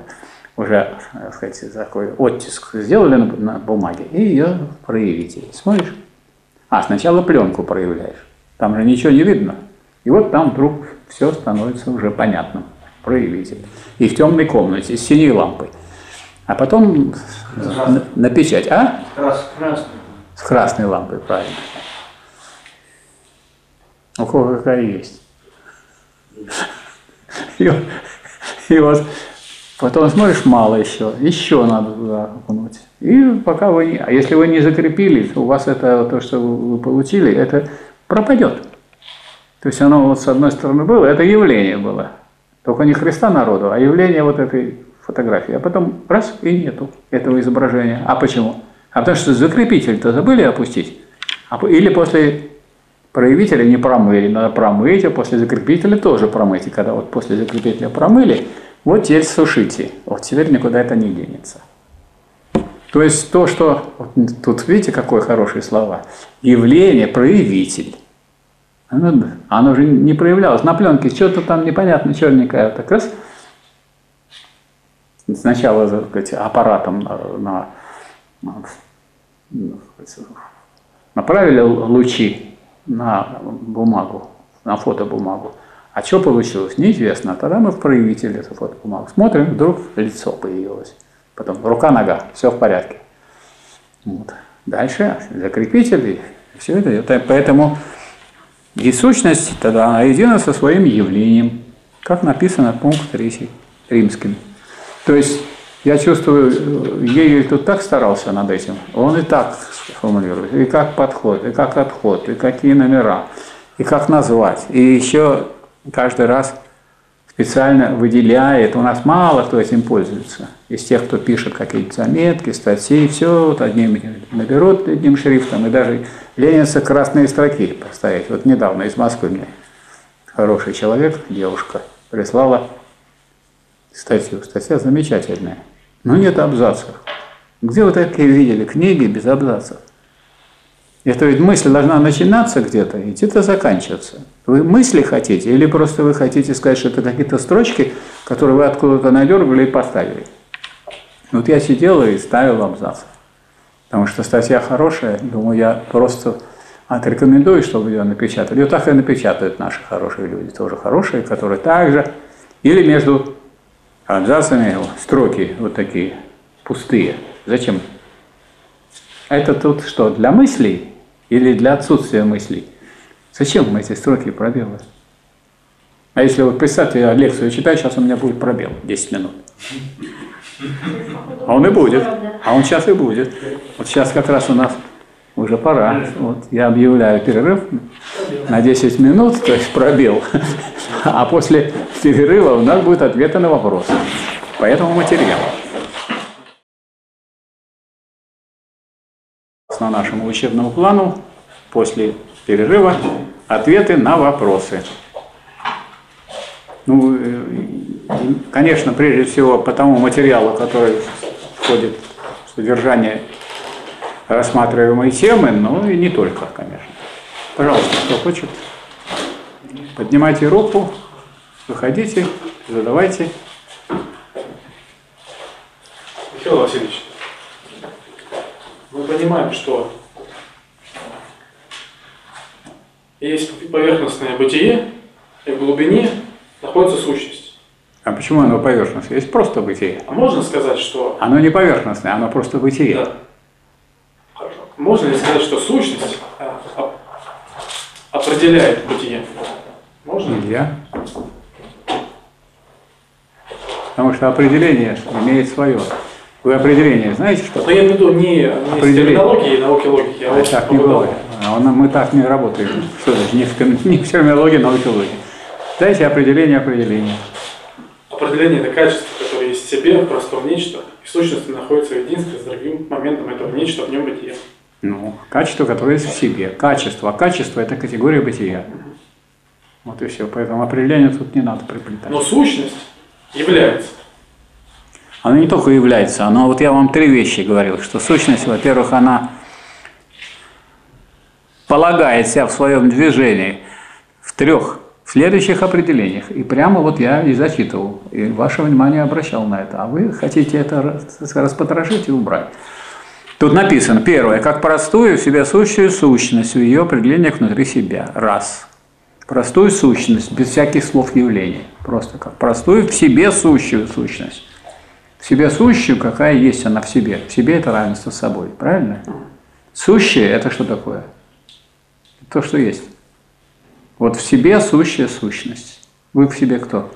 уже, так сказать, такой оттиск сделали на, на бумаге, и ее проявите. Смотришь? А, сначала пленку проявляешь. Там же ничего не видно. И вот там вдруг все становится уже понятным. Проявитель. И в темной комнате с синей лампой. А потом на, на печать. А? Крас, красный. С красной лампой, правильно. У кого какая есть. И, вот- и вот потом смотришь, мало еще, еще надо туда окунуть. И пока вы не... А если вы не закрепили, у вас это, то, что вы получили, это пропадет. То есть оно вот с одной стороны было, это явление было. Только не Христа народу, а явление вот этой фотографии. А потом раз и нету этого изображения. А почему? А потому что закрепитель-то забыли опустить. А Или после проявителя не промыли, надо промыть, а после закрепителя тоже промыть. И когда вот после закрепителя промыли, вот теперь сушите. Вот теперь никуда это не денется. То есть то, что вот тут видите, какое хорошие слова. Явление, проявитель. Оно, оно же не проявлялось. На пленке что-то там непонятно черненькое. Так раз сначала так сказать, аппаратом на, на- на- ну, направили лучи на бумагу, на фотобумагу. А что получилось, неизвестно. Тогда мы в проявитель эту фотобумагу смотрим, вдруг лицо появилось. Потом рука-нога, все в порядке. Вот. Дальше закрепитель, и все это. Поэтому и сущность тогда она едина со своим явлением, как написано пункт 3 римским. То есть я чувствую, э, Гегель тут так старался над этим, он и так формулирует, и как подход, и как отход, и какие номера, и как назвать. И еще каждый раз специально выделяет, у нас мало кто этим пользуется, из тех, кто пишет какие-то заметки, статьи, все вот одним наберут одним шрифтом, и даже ленятся красные строки поставить. Вот недавно из Москвы мне хороший человек, девушка, прислала статью. Статья замечательная. Но нет абзацев. Где вы такие видели книги без абзацев? Это ведь мысль должна начинаться где-то и где-то заканчиваться. Вы мысли хотите или просто вы хотите сказать, что это какие-то строчки, которые вы откуда-то надергали и поставили? Вот я сидел и ставил абзацы. Потому что статья хорошая, думаю, я просто отрекомендую, чтобы ее напечатали. Ее так и напечатают наши хорошие люди, тоже хорошие, которые также, или между абзацами строки вот такие пустые. Зачем? Это тут что, для мыслей или для отсутствия мыслей? Зачем эти строки пробелы? А если вот представьте, я лекцию читаю, сейчас у меня будет пробел 10 минут. А он и будет. А он сейчас и будет. Вот сейчас как раз у нас уже пора. Вот я объявляю перерыв на 10 минут, то есть пробел. А после перерыва у нас будет ответы на вопросы по этому материалу. На нашему учебному плану после перерыва ответы на вопросы. Ну, э, конечно, прежде всего по тому материалу, который входит в содержание рассматриваемой темы, но и не только, конечно. Пожалуйста, кто хочет, поднимайте руку, выходите, задавайте. Михаил Васильевич, мы понимаем, что есть поверхностное бытие, и в глубине находится сущность. А почему оно поверхностное? Есть просто бытие. А можно сказать, что... Оно не поверхностное, оно просто бытие. Да. Хорошо. Можно ли сказать, что сущность а, а, определяет бытие? Можно? Нельзя. Потому что определение имеет свое. Вы определение знаете, что? Но я имею в виду не, не с терминологией и науки логики, а вот так не бывает. А он- Мы так не работаем. Что значит? Не в, не в терминологии, но в экологии. Дайте определение определения. Определение – это качество, которое есть в себе, в простом нечто, и в сущности находится в единстве с другим моментом этого нечто, в нем бытие. Ну, качество, которое есть в себе. Качество. А качество – это категория бытия. Вот и все. Поэтому определение тут не надо приплетать. Но сущность является. Оно не только является, оно, вот я вам три вещи говорил, что сущность, во-первых, она полагает себя в своем движении в трех, следующих определениях. И прямо вот я и зачитывал, и ваше внимание обращал на это. А вы хотите это распотрошить и убрать. Тут написано, первое, как простую в себе сущую сущность в ее определениях внутри себя. Раз. Простую сущность, без всяких слов явлений. Просто как простую в себе сущую сущность. В себе сущую, какая есть она в себе. В себе это равенство с собой, правильно? Сущее – это что такое? То, что есть. Вот в себе сущая сущность. Вы в себе кто?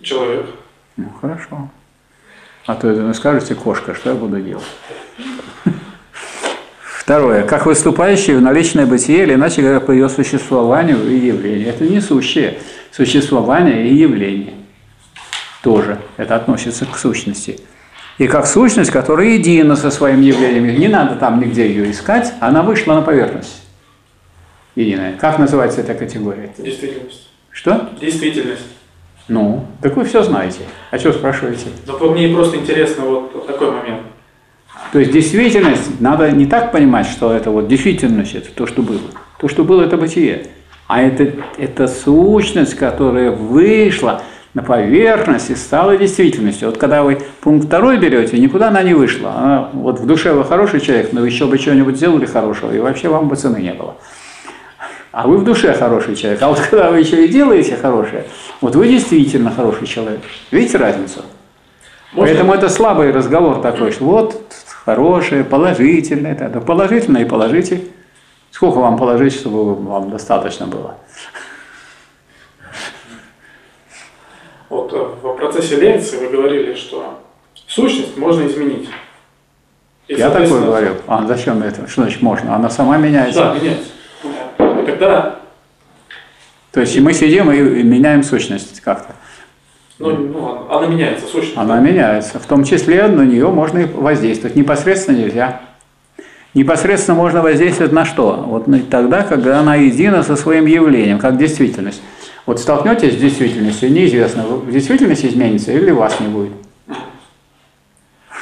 Человек. Ну, хорошо. А то вы скажете, кошка, что я буду делать? Второе. Как выступающий в наличное бытие, или иначе говоря, по ее существованию и явлению. Это не сущее. Существование и явление. Тоже. Это относится к сущности. И как сущность, которая едина со своим явлением. Не надо там нигде ее искать, она вышла на поверхность. Единая. Как называется эта категория? Действительность. Что? Действительность. Ну, так вы все знаете. А что спрашиваете? Да мне просто интересно вот такой момент. То есть действительность, надо не так понимать, что это вот действительность, это то, что было. То, что было, это бытие. А это, это сущность, которая вышла на поверхность и стала действительностью. Вот когда вы пункт второй берете, никуда она не вышла. Она, вот в душе вы хороший человек, но еще бы что-нибудь сделали хорошего, и вообще вам бы цены не было. А вы в душе хороший человек. А вот когда вы еще и делаете хорошее, вот вы действительно хороший человек. Видите разницу? Можно? Поэтому это слабый разговор такой, что вот хорошее, положительное. Это положительное и положите. Сколько вам положить, чтобы вам достаточно было? Вот э, в процессе лекции вы говорили, что сущность можно изменить. И, Я такое говорил. А зачем это? Что значит можно? Она сама меняется. Да, меняется. Когда... То есть мы сидим и меняем сущность как-то. Ну, ну, она меняется, сущность. Она да? меняется. В том числе на нее можно и воздействовать. Непосредственно нельзя. Непосредственно можно воздействовать на что? Вот тогда, когда она едина со своим явлением, как действительность. Вот столкнетесь с действительностью, неизвестно, действительность изменится или вас не будет.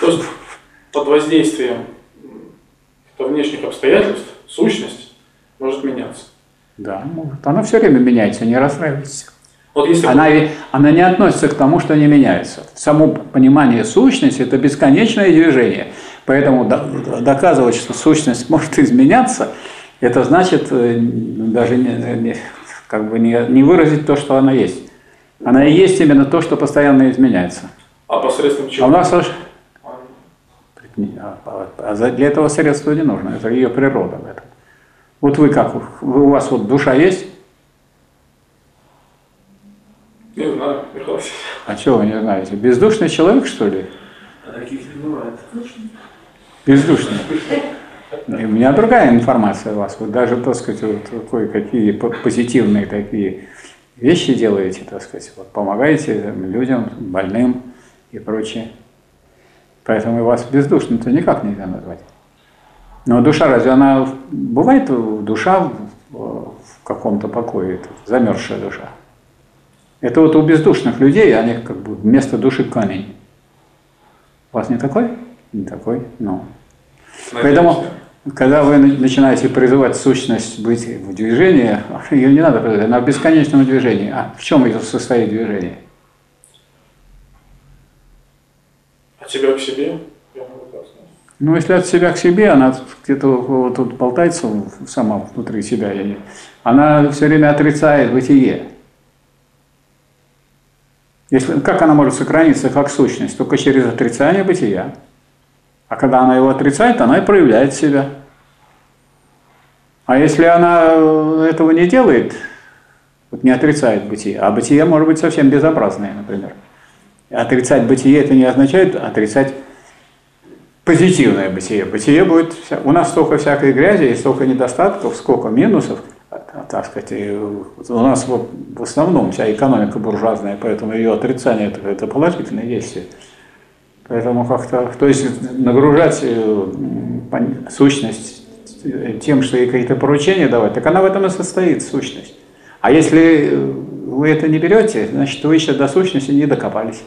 То есть под воздействием внешних обстоятельств сущность может меняться. Да, может. Она все время меняется, не расстраивайтесь. Вот если она, она не относится к тому, что не меняется. Само понимание сущности – это бесконечное движение. Поэтому доказывать, что сущность может изменяться, это значит э, даже не, как бы не, не выразить то, что она есть. Она и есть именно то, что постоянно изменяется. А посредством чего? А у нас аж... А для этого средства не нужно, это ее природа в этом. Вот вы как, вы, у вас вот душа есть? Не знаю, Михаил А чего вы не знаете? Бездушный человек, что ли? А таких не бывает. Бездушный. У меня другая информация у вас. Вы даже, так сказать, вот кое-какие позитивные такие вещи делаете, так сказать, вот, помогаете людям, больным и прочее. Поэтому вас бездушным-то никак нельзя назвать. Но душа разве она... Бывает душа в каком-то покое, замерзшая душа. Это вот у бездушных людей, они как бы вместо души камень. У вас не такой? Не такой, но. Поэтому когда вы начинаете призывать сущность быть в движении, ее не надо призывать, она в бесконечном движении. А в чем ее состоит движение? От себя к себе? Ну, если от себя к себе, она где-то вот тут болтается сама внутри себя, она все время отрицает бытие. Если, как она может сохраниться как сущность? Только через отрицание бытия. А когда она его отрицает, она и проявляет себя. А если она этого не делает, вот не отрицает бытие, а бытие может быть совсем безобразное, например. Отрицать бытие это не означает отрицать позитивное бытие. Бытие будет, у нас столько всякой грязи и столько недостатков, сколько минусов, так сказать, у нас в основном вся экономика буржуазная, поэтому ее отрицание это положительное действие. Поэтому как-то, то есть нагружать э, сущность тем, что ей какие-то поручения давать, так она в этом и состоит, сущность. А если вы это не берете, значит, вы еще до сущности не докопались.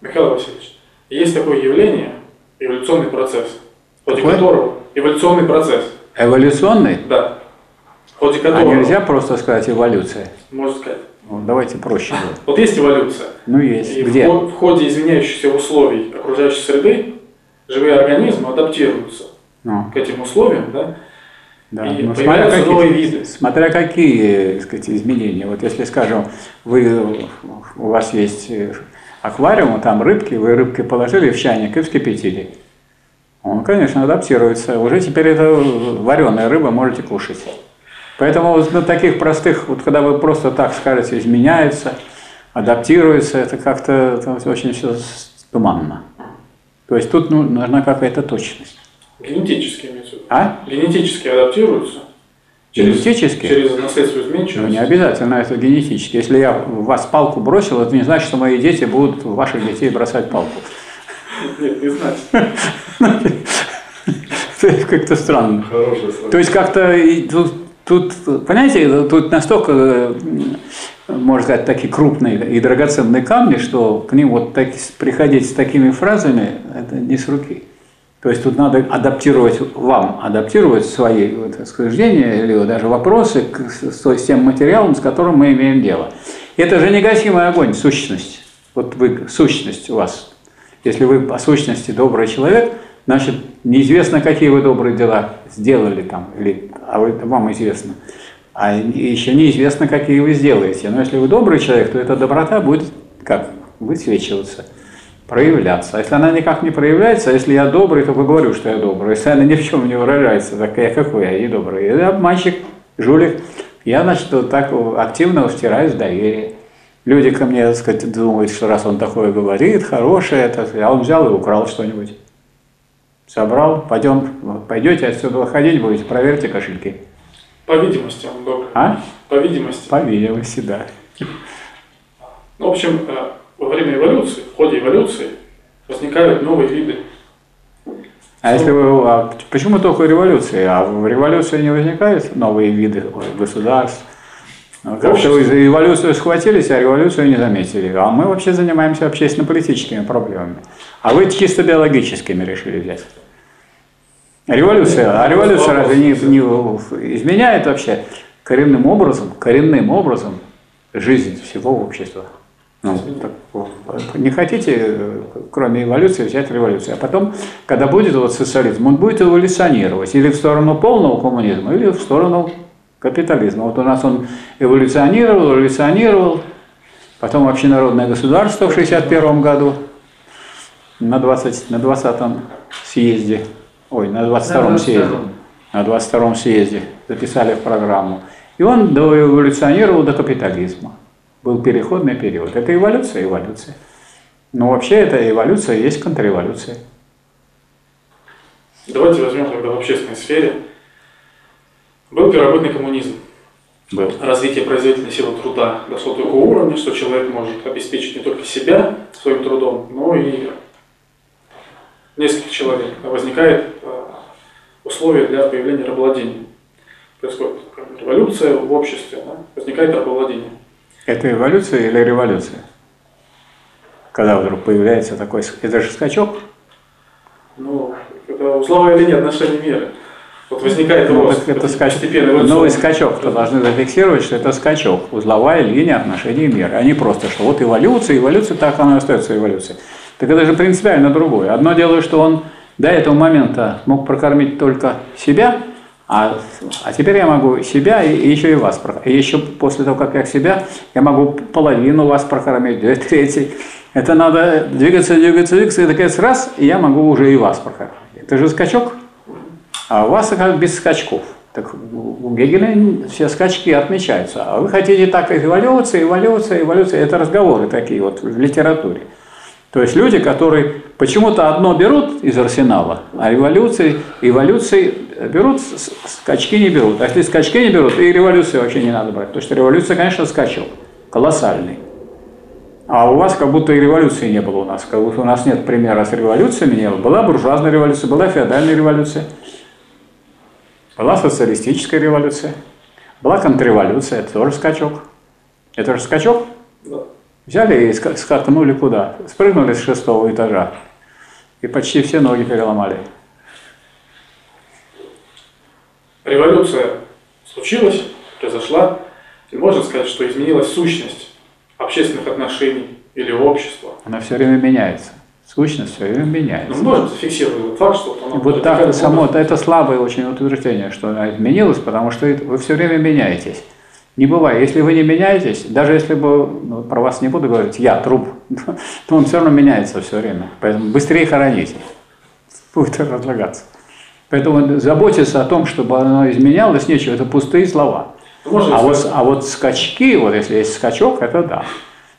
Михаил Васильевич, есть такое явление, эволюционный процесс, вроде которого, эволюционный процесс, Эволюционный? Да. В ходе А которого, нельзя просто сказать эволюция. можно сказать. Ну, давайте проще. Вот есть эволюция. Ну, есть. И в Где? хо- в ходе изменяющихся условий окружающей среды живые организмы адаптируются Ну, к этим условиям, да, да. и Ну, появляются новые виды. смотря какие так сказать, изменения. Вот если, скажем, вы, у вас есть э, аквариум, там рыбки, вы рыбки положили в чайник и вскипятили. Он, конечно, адаптируется. Уже теперь это вареная рыба, можете кушать. Поэтому вот на таких простых, вот когда вы просто так скажете, изменяется, адаптируется, это как-то очень все туманно. То есть тут ну, нужна какая-то точность. Генетически имеется. А? Генетически адаптируются. Через, Генетически? Через наследство Ну, изменчивости. не обязательно это генетически. Если я в вас палку бросил, это не значит, что мои дети будут ваших детей бросать палку. Нет, не знать. Это как-то странно. То есть как-то тут, понимаете, тут настолько, э, можно сказать, такие крупные и драгоценные камни, что к ним вот так, приходить с такими фразами, это не с руки. То есть тут надо адаптировать вам, адаптировать свои вот, суждения или даже вопросы к, с, с тем материалом, с которым мы имеем дело. Это же негасимый огонь, сущность. Вот вы, сущность у вас. Если вы по сущности добрый человек, значит, неизвестно, какие вы добрые дела сделали там, или, а вы, вам известно. А еще неизвестно, какие вы сделаете. Но если вы добрый человек, то эта доброта будет как высвечиваться, проявляться. А если она никак не проявляется, а если я добрый, то говорю, что я добрый. Если она ни в чем не выражается, так я какой, я не добрый. Я обманщик, жулик. Я, значит, вот так активно стираюсь в доверие. Люди ко мне, так сказать, думают, что раз он такое говорит, хорошее, это, а он взял и украл что-нибудь. Собрал, пойдем, пойдете отсюда выходить будете, проверьте кошельки. По видимости, он добрый. А? По видимости. По видимости, да. Ну, в общем, э, во время эволюции, в ходе эволюции возникают новые виды. А если вы, а почему только революции? А в революции не возникают новые виды государств? Ну, Как-то вы за эволюцию схватились, а революцию не заметили. А мы вообще занимаемся общественно-политическими проблемами. А вы чисто биологическими решили взять. Революция, а революция разве не, не изменяет вообще коренным образом, коренным образом жизнь всего общества? Ну, так, не хотите, кроме эволюции, взять революцию. А потом, когда будет вот социализм, он будет эволюционировать или в сторону полного коммунизма, или в сторону капитализма. Вот у нас он эволюционировал, эволюционировал, потом общенародное государство в 1961 году на 20, на 20 съезде, ой, на 22 На съезде, 22-м. на 22 съезде записали в программу. И он доэволюционировал до капитализма. Был переходный период. Это эволюция, эволюция. Но вообще это эволюция есть контрреволюция. Давайте возьмем тогда в общественной сфере. Был первобытный коммунизм. Был. Развитие производительной силы труда дошло до такого уровня, что человек может обеспечить не только себя своим трудом, но и нескольких человек. Возникает э, условия для появления рабовладения. Происходит революция в обществе, да? возникает рабовладение. Это эволюция или революция? Когда вдруг появляется такой... Это же скачок. Ну, это узловая линия отношений меры. Вот возникает Ну, рост, это постепенно Новый скачок. То должны зафиксировать, что это скачок. Узловая линия отношений мира. А не просто, что вот эволюция, эволюция, так она и остается эволюцией. Так это же принципиально другое. Одно дело, что он до этого момента мог прокормить только себя, а, а теперь я могу себя и, и еще и вас прокормить. И еще после того, как я себя, я могу половину вас прокормить, две трети. Это надо двигаться, двигаться, двигаться, и такая раз, и я могу уже и вас прокормить. Это же скачок. А у вас как без скачков. Так у Гегеля все скачки отмечаются. А вы хотите так эволюция, эволюция, эволюция. Это разговоры такие вот в литературе. То есть люди, которые почему-то одно берут из арсенала, а революции, эволюции берут, скачки не берут. А если скачки не берут, и революции вообще не надо брать. Потому что революция, конечно, скачок. Колоссальный. А у вас как будто и революции не было у нас. Как будто у нас нет примера с революциями не было. Была буржуазная революция, была феодальная революция. Была социалистическая революция, была контрреволюция, это тоже скачок. Это же скачок. Да. Взяли и ска- скакнули куда? Спрыгнули с шестого этажа. И почти все ноги переломали. революция случилась, произошла, и можно сказать, что изменилась сущность общественных отношений или общества. Она все время меняется. Сущность все время меняется. Ну, зафиксировать этот факт, что оно Вот так радикальным само, образом- это слабое очень утверждение, что она изменилась, потому что это- вы все время меняетесь. Не бывает. Если вы не меняетесь, даже если бы, ну, про вас не буду говорить, я труп, то он все равно меняется все время. Поэтому быстрее хороните. Будет разлагаться. Поэтому заботиться о том, чтобы оно изменялось, нечего. Это пустые слова. Ну, можно А вот, а вот скачки, вот если есть скачок, это да.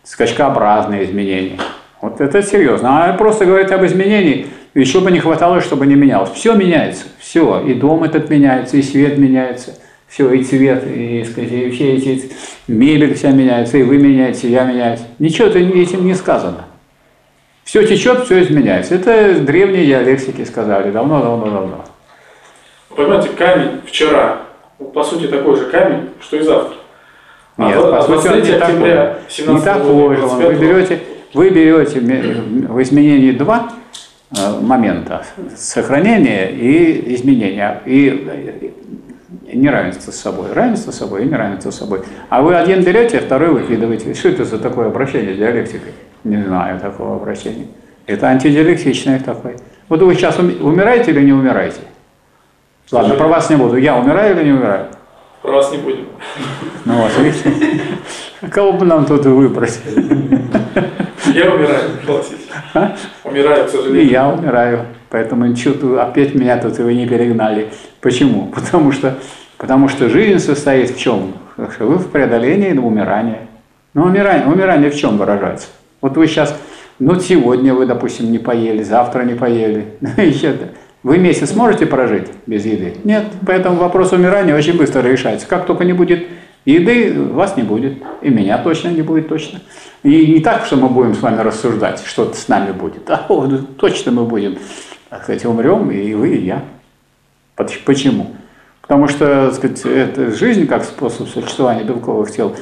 Скачкообразные изменения. Вот это серьезно. А просто говорить об изменении, еще бы не хватало, чтобы не менялось. Все меняется, все. И дом этот меняется, и свет меняется. Все, и цвет, и, и все эти мебель вся меняется, и вы меняетесь, и я меняюсь. Ничего этим не сказано. Все течет, все изменяется. Это древние диалектики сказали давно-давно-давно. понимаете, камень вчера, по сути, такой же камень, что и завтра. А Нет, в- по а сути, он 23 не такой. Не 17 такой же. Вы берете, вы берете в изменении два э, момента – сохранение и изменение, и э, неравенство с собой. Равенство с собой и неравенство с собой. А вы один берете, а второй выкидываете. Что это за такое обращение с диалектикой? Не знаю такого обращения. Это антидиалектичное такое. Вот вы сейчас уми- умираете или не умираете? Ладно, про вас не буду. Я умираю или не умираю? Про вас не будем. Ну вот, видите. Кого бы нам тут выбрать? Я умираю, согласитесь. А? Умираю, к И сожалению. я умираю. Поэтому что опять меня тут вы не перегнали. Почему? Потому что, потому что жизнь состоит в чем? Вы в преодолении умирания. Ну, умирание, умирание в чем выражается? Вот вы сейчас, ну, сегодня вы, допустим, не поели, завтра не поели. Вы месяц можете прожить без еды? Нет. Поэтому вопрос умирания очень быстро решается. Как только не будет еды, вас не будет. И меня точно не будет точно. И не так, что мы будем с вами рассуждать, что с нами будет. А точно мы будем, так сказать, умрем, и вы, и я. Поч- Почему? Потому что, так сказать, эта жизнь как способ существования белковых тел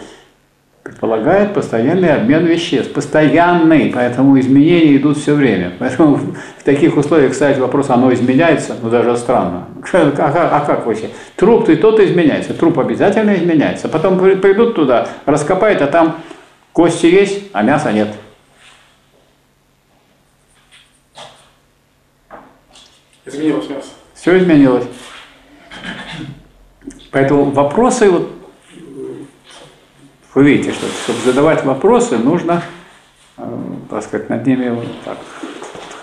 предполагает постоянный обмен веществ, постоянный, поэтому изменения идут все время. Поэтому в таких условиях ставить вопрос, оно изменяется, ну даже странно. А, как- а как вообще? Труп и тот изменяется, труп обязательно изменяется. Потом при- придут туда, раскопают, а там кости есть, а мяса нет. Изменилось мясо. Все изменилось. Поэтому вопросы, вот, вы видите, что чтобы задавать вопросы, нужно, э, так сказать, над ними вот так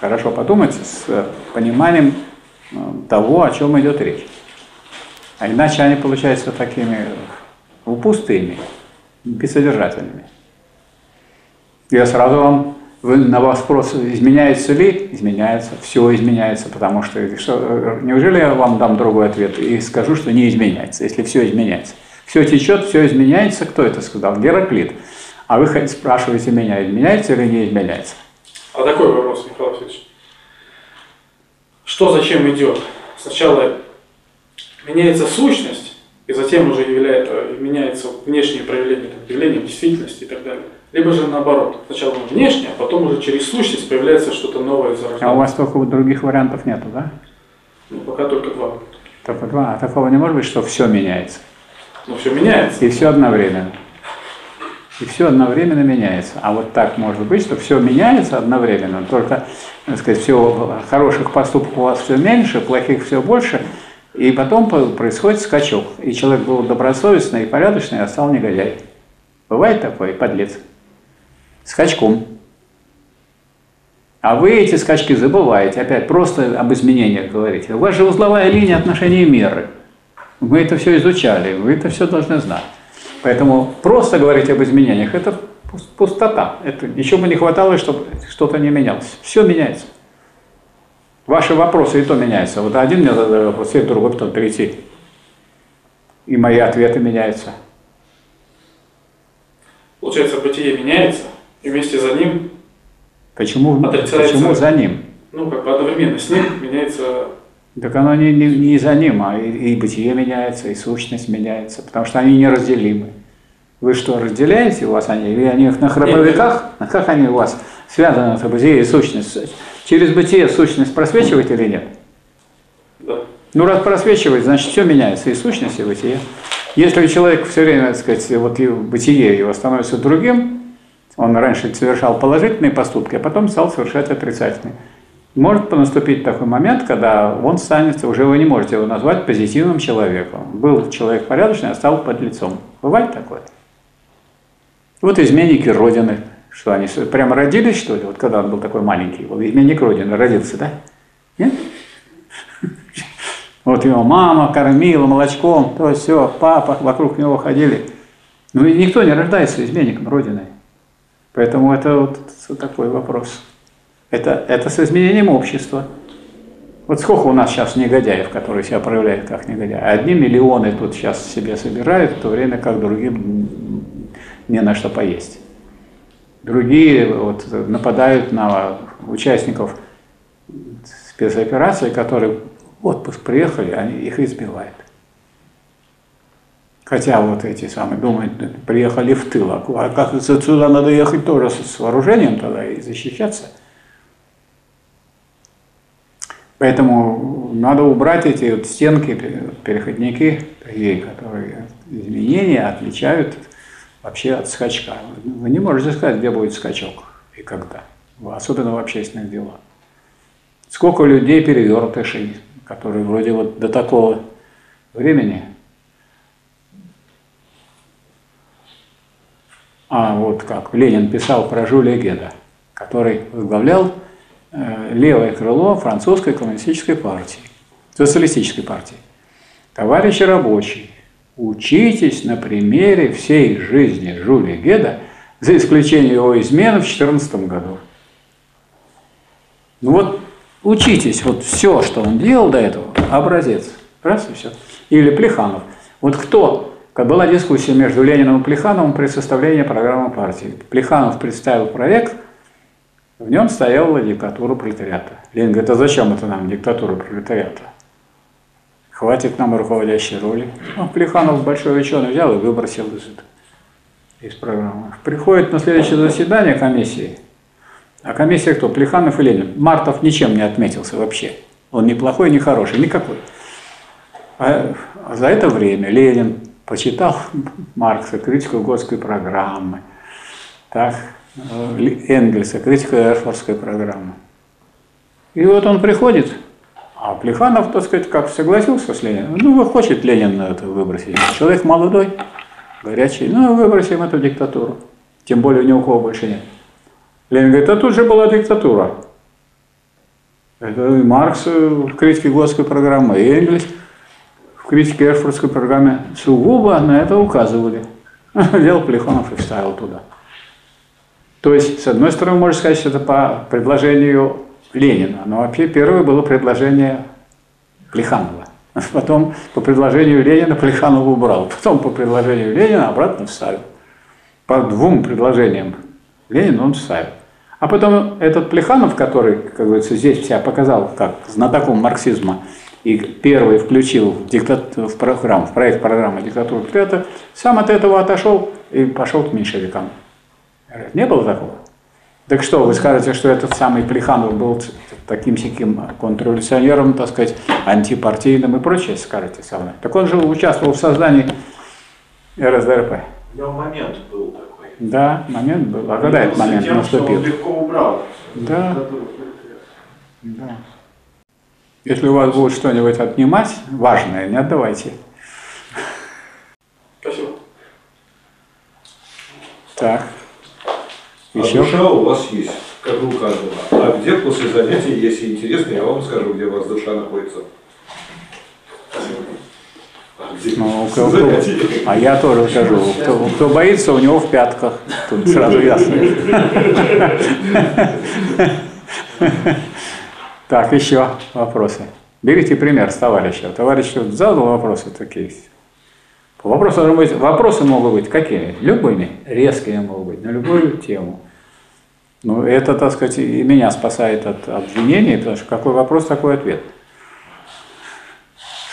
хорошо подумать с пониманием э, того, о чем идет речь. А иначе они получаются такими пустыми, бессодержательными. Я сразу вам вы на вопрос, изменяется ли, изменяется, все изменяется, потому что, что э, неужели я вам дам другой ответ и скажу, что не изменяется, если все изменяется. Все течет, все изменяется, кто это сказал? Гераклит. А вы хоть спрашиваете меня, изменяется или не изменяется? А такой вопрос, Михаил Васильевич. Что зачем идет? Сначала меняется сущность, и затем уже являет, э, меняется внешнее проявление, там, явление действительности и так далее. Либо же наоборот. Сначала внешнее, а потом уже через сущность появляется что-то новое А у вас только других вариантов нету, да? Ну, пока только два. Только два. А такого не может быть, что все меняется. Но все меняется. И все одновременно. И все одновременно меняется. А вот так может быть, что все меняется одновременно, только, так сказать, все хороших поступков у вас все меньше, плохих все больше, и потом по- происходит скачок. И человек был добросовестный и порядочный, а стал негодяй. Бывает такое, подлец. Скачком. А вы эти скачки забываете, опять просто об изменениях говорите. У вас же узловая линия отношений меры. Мы это все изучали, вы это все должны знать. Поэтому просто говорить об изменениях – это пус- пустота. Это еще бы не хватало, чтобы что-то не менялось. Все меняется. Ваши вопросы и то меняются. Вот один мне задает вопрос, и другой потом третий. И мои ответы меняются. Получается, бытие меняется, и вместе за ним, Почему, Отрицается. почему за ним? ну, как бы одновременно с ним меняется Так оно не, не, не за ним, а и, и бытие меняется, и сущность меняется, потому что они неразделимы. Вы что, разделяете у вас они? Или они на храповиках? А как они у вас связаны, это бытие и сущность? Через бытие сущность просвечивает или нет? да, Ну, раз просвечивает, значит, все меняется, и сущность, и бытие. Если человек все время, так сказать, вот бытие его становится другим, он раньше совершал положительные поступки, а потом стал совершать отрицательные. Может наступить такой момент, когда он станет, уже вы не можете его назвать позитивным человеком. Был человек порядочный, а стал под лицом. Бывает такое? Вот изменники Родины, что они прямо родились, что ли? Вот когда он был такой маленький, вот изменник Родины родился, да? Нет? Вот его мама кормила молочком, то все, папа вокруг него ходили. Ну и никто не рождается изменником Родины. Поэтому это вот такой вопрос. Это, это с изменением общества. Вот сколько у нас сейчас негодяев, которые себя проявляют как негодяи. Одни миллионы тут сейчас себе собирают, в то время как другим не на что поесть. Другие вот, нападают на участников спецоперации, которые в отпуск приехали, они их избивают. Хотя вот эти самые думают, приехали в тыл, а как отсюда надо ехать тоже с вооружением тогда и защищаться. Поэтому надо убрать эти вот стенки, переходники, такие, которые изменения отличают вообще от скачка. Вы не можете сказать, где будет скачок и когда, особенно в общественных делах. Сколько людей перевертышей, которые вроде вот до такого времени А вот как Ленин писал про Жюля Геда, который возглавлял левое крыло французской коммунистической партии, социалистической партии. Товарищи рабочие, учитесь на примере всей жизни Жюля Геда, за исключением его измены в 2014 году. Ну вот учитесь, вот все, что он делал до этого, образец. Раз и все. Или Плеханов. Вот кто была дискуссия между Лениным и Плехановым при составлении программы партии. Плеханов представил проект, в нем стояла диктатура пролетариата. Ленин говорит, а зачем это нам диктатура пролетариата? Хватит нам руководящей роли. Ну, Плеханов большой ученый взял и выбросил из, из программы. Приходит на следующее заседание комиссии, а комиссия кто? Плеханов и Ленин. Мартов ничем не отметился вообще. Он ни плохой, ни хороший, никакой. А за это время Ленин, почитал Маркса, критику Готской программы, так, Энгельса, критику Эрфордской программы. И вот он приходит, а Плеханов, так сказать, как согласился с Лениным, ну, хочет Ленин это выбросить. Человек молодой, горячий, ну, выбросим эту диктатуру. Тем более ни у кого больше нет. Ленин говорит, а тут же была диктатура. Это и Маркс в критике Готской программы, и Энгельс – критике Эрфуртской программе сугубо на это указывали. Взял Плеханов и вставил туда. То есть, с одной стороны, можно сказать, что это по предложению Ленина, но вообще первое было предложение Плеханова. Потом по предложению Ленина Плеханова убрал, потом по предложению Ленина обратно вставил. По двум предложениям Ленина он вставил. А потом этот Плеханов, который, как говорится, здесь себя показал как знатоком марксизма, и первый включил в, диктат, в, программу, в проект программы «Диктатура пролетариата», сам от этого отошел и пошел к меньшевикам. Не было такого? Так что, вы скажете, что этот самый Плеханов был таким сяким контрреволюционером, так сказать, антипартийным и прочее, скажете со мной. Так он же участвовал в создании РСДРП. У него момент был такой. Да, момент был. А когда этот момент тем, наступил? Что он легко убрал. Да. Да. Если у вас будет что-нибудь отнимать, важное, не отдавайте. Спасибо. Так. Еще? А душа у вас есть, как у каждого. А где после занятий, если интересно, я вам скажу, где у вас душа находится. А, ну, кто, кто, а я тоже скажу, кто, кто боится, у него в пятках. Тут сразу ясно. Так, еще вопросы. Берите пример с товарища. Товарищ задал вопросы такие. Вопросы, быть, вопросы могут быть какими? Любыми, резкими могут быть, на любую тему. Ну, это, так сказать, и меня спасает от обвинений, потому что какой вопрос, такой ответ.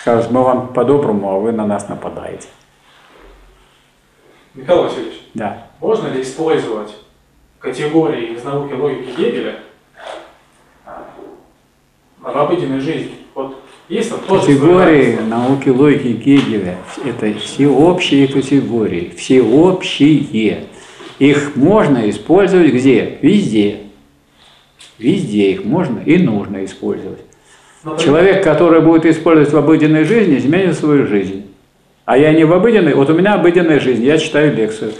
Скажут, мы вам по-доброму, а вы на нас нападаете. Михаил Васильевич, да. можно ли использовать категории из науки логики Гегеля в обыденной жизни. Вот Есть там тоже Категории науки логики Гегеля – это всеобщие категории, всеобщие. Их можно использовать где? Везде. Везде их можно и нужно использовать. Например, Человек, который будет использовать в обыденной жизни, изменит свою жизнь. А я не в обыденной, вот у меня обыденная жизнь, я читаю лекцию.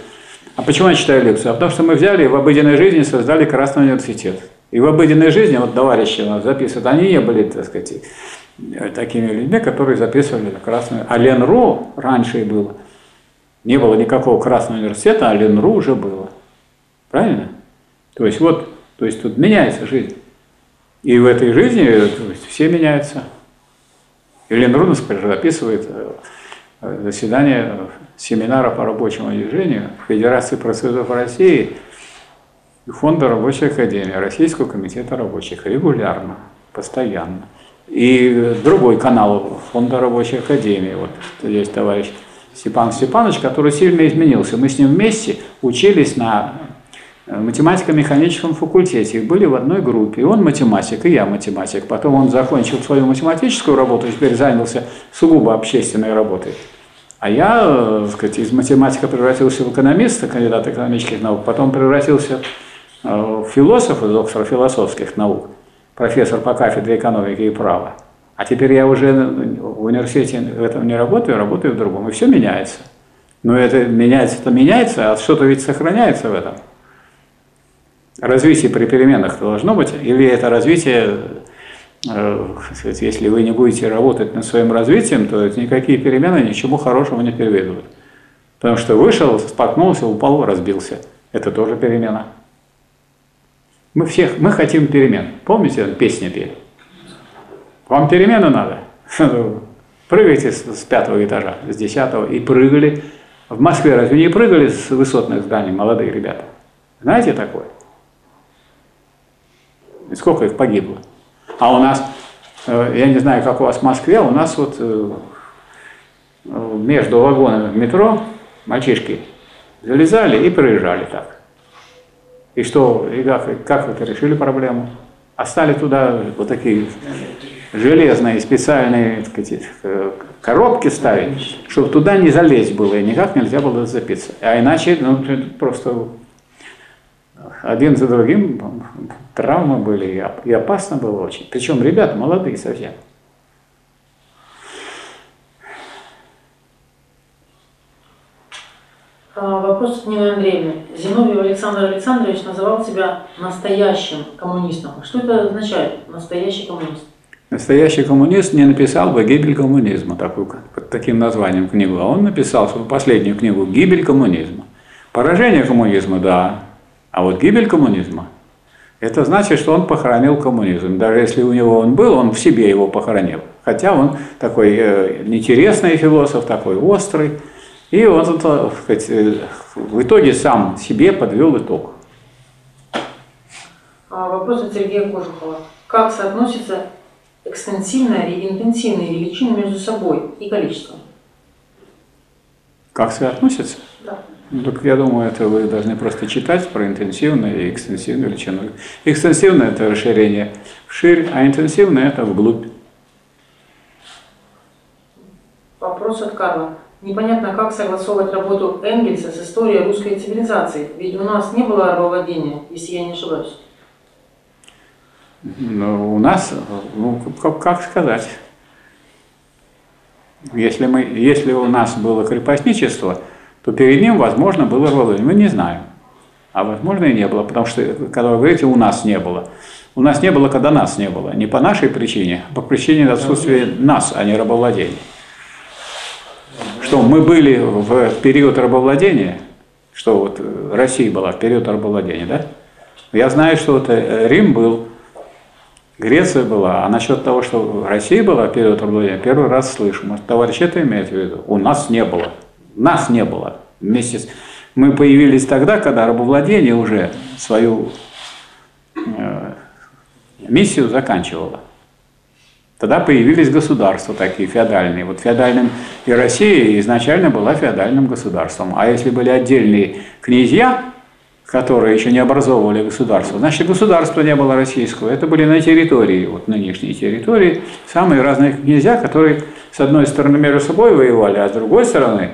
А почему я читаю лекцию? А потому что мы взяли и в обыденной жизни создали Красный университет. И в обыденной жизни, вот товарищи нас записывают, они не были, так сказать, такими людьми, которые записывали Красный А Ленру раньше и было. Не было никакого Красного университета, а Ленру уже было. Правильно? То есть вот, то есть тут меняется жизнь. И в этой жизни то есть, все меняются. И Ленру, например, записывает э, э, заседание семинара по рабочему движению Федерации профсоюзов России и Фонда рабочей академии, Российского комитета рабочих регулярно, постоянно. И другой канал Фонда рабочей академии, вот есть товарищ Степан Степанович, который сильно изменился. Мы с ним вместе учились на математико-механическом факультете, были в одной группе. И он математик, и я математик. Потом он закончил свою математическую работу, теперь занялся сугубо общественной работой. А я, э, так сказать, из математика превратился в экономиста, кандидата экономических наук, потом превратился э, в философа, доктора философских наук, профессор по кафедре экономики и права. А теперь я уже в университете в этом не работаю, работаю в другом. И все меняется. Но это меняется, это меняется, а что-то ведь сохраняется в этом. Развитие при переменах должно быть, или это развитие, э, если вы не будете работать над своим развитием, то никакие перемены ничему хорошему не приведут. Потому что вышел, споткнулся, упал, разбился. Это тоже перемена. Мы всех, мы хотим перемен. Помните, песня пели? Вам перемены надо? Прыгайте с, пятого этажа, с десятого, и прыгали. В Москве разве не прыгали с высотных зданий молодые ребята? Знаете такое? И сколько их погибло? А у нас, э, я не знаю, как у вас в Москве, у нас вот э, между вагонами метро мальчишки залезали и проезжали так. И что, и как, как вы решили проблему? А стали туда вот такие железные специальные так сказать, э, коробки ставить, чтобы туда не залезть было, и никак нельзя было зацепиться. А иначе ну, просто один за другим травмы были, и опасно было очень. Причем ребята молодые совсем. Вопрос от Нины Андреевны. Зиновьев Александр Александрович называл себя настоящим коммунистом. Что это означает, настоящий коммунист? Настоящий коммунист не написал бы «Гибель коммунизма», такую, под таким названием книгу, а он написал свою последнюю книгу «Гибель коммунизма». Поражение коммунизма, да, а вот гибель коммунизма – это значит, что он похоронил коммунизм. Даже если у него он был, он в себе его похоронил. Хотя он такой э, интересный философ, такой острый, и он, так сказать, э, в итоге сам себе подвел итог. А, Вопрос от Сергея Кожухова. Как соотносятся экстенсивная и интенсивные величины между собой и количеством? Как соотносятся? Да. Ну, так я думаю, это вы должны просто читать про интенсивную и экстенсивную величину. Экстенсивное – это расширение вширь, а интенсивное – это вглубь. Вопрос от Карла. Непонятно, как согласовывать работу Энгельса с историей русской цивилизации, ведь у нас не было рабовладения, если я не ошибаюсь. Но у нас, ну, как, как сказать, если, мы, если у нас было крепостничество, то перед ним, возможно, было рабовладение. Мы не знаем. А возможно и не было, потому что, когда вы говорите, у нас не было. У нас не было, когда нас не было. Не по нашей причине, а по причине отсутствия нас, а не рабовладения. Что мы были в период рабовладения, что вот Россия была в период рабовладения, да? Я знаю, что вот Рим был, Греция была, а насчет того, что Россия была в период рабовладения, первый раз слышу. Может, товарищ это имеет в виду? У нас не было. Нас не было. Вместе с... Мы появились тогда, когда рабовладение уже свою э, миссию заканчивало. Тогда появились государства такие феодальные. Вот феодальным и Россия изначально была феодальным государством. А если были отдельные князья, которые еще не образовывали государство. Значит, государства не было российского. Это были на территории, вот нынешней территории, самые разные князья, которые с одной стороны между собой воевали, а с другой стороны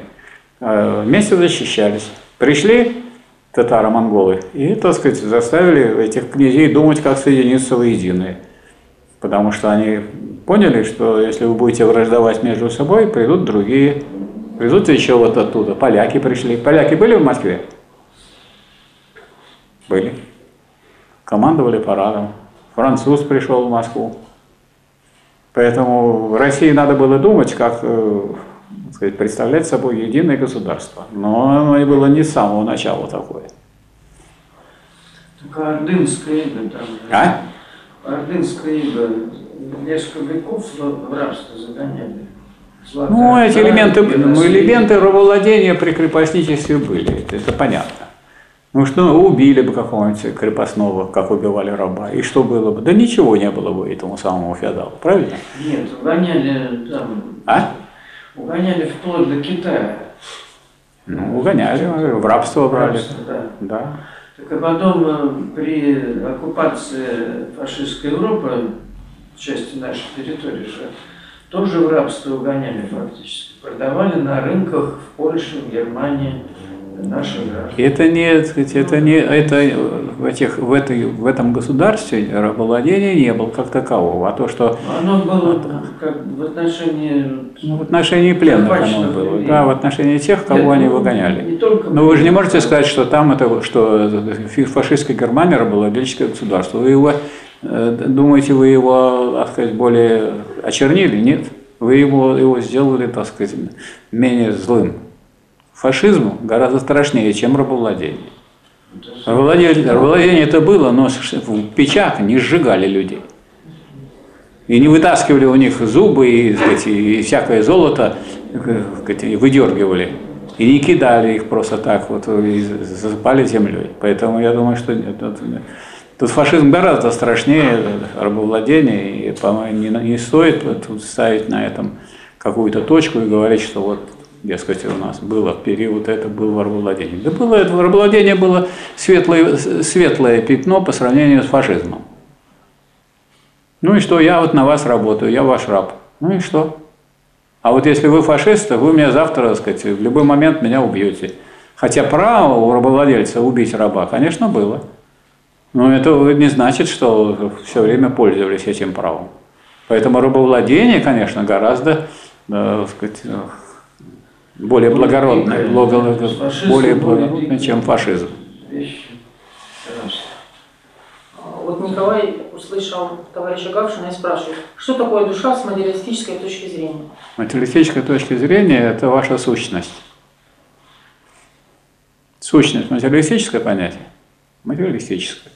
э, вместе защищались. Пришли татаро-монголы и, так сказать, заставили этих князей думать, как соединиться воедино. Потому что они поняли, что если вы будете враждовать между собой, придут другие. Придут еще вот оттуда. Поляки пришли. Поляки были в Москве? Были. Командовали парадом. Француз пришел в Москву. Поэтому в России надо было думать, как э, сказать, представлять собой единое государство. Но оно и было не с самого начала такое. Только ордынская ига там. А? Ордынская ига несколько веков в рабство загоняли. Ну, эти элементы, ну, элементы рабовладения при крепостничестве были, это, это понятно. Ну что, убили бы какого-нибудь крепостного, как убивали раба, и что было бы? Да ничего не было бы этому самому феодалу, правильно? Нет, угоняли там, А? угоняли вплоть до Китая. Ну, угоняли, в рабство брали. Рабство, да. Да. Так а потом э, при оккупации фашистской Европы, части нашей территории же, тоже в рабство угоняли фактически. Продавали на рынках в Польше, в Германии наших граждан. Это не, сказать, это не, это в, этих, в, этой, в этом государстве рабовладения не было как такового, а то, что Оно было как в отношении... ну, в отношении пленных оно было, людей. да, в отношении тех, кого Нет, они ну, выгоняли. Не только Но вы же не можете сказать, что там это, что фашистская Германия рабовладельческое государство. Вы его, думаете, вы его, так сказать, более очернили? Нет. Вы его, его сделали, так сказать, менее злым. Фашизм гораздо страшнее, чем рабовладение. Рабовладение, рабовладение это было, но в печах не сжигали людей. И не вытаскивали у них зубы и, сказать, и всякое золото э, сказать, выдергивали. И не кидали их просто так, вот, и засыпали землей. Поэтому я думаю, что нет, тут, фашизм гораздо страшнее рабовладения, и, по-моему, не, не стоит тут ставить на этом какую-то точку и говорить, что вот, дескать, у нас было период, это было рабовладение. Да было это, рабовладение было светлое, светлое пятно по сравнению с фашизмом. Ну и что, я вот на вас работаю, я ваш раб. Ну и что? А вот если вы фашист, то вы меня завтра, так сказать, в любой момент меня убьете. Хотя право у рабовладельца убить раба, конечно, было. Но это не значит, что все время пользовались этим правом. Поэтому рабовладение, конечно, гораздо э, сказать, э, более благородное, благо- Фашизм более благородное, чем фашизм. вещи. Раз. Вот Николай услышал товарища Гавшина и спрашивает, что такое душа с материалистической точки зрения? Материалистической точки зрения – это ваша сущность. Сущность – материалистическое понятие? Материалистическое.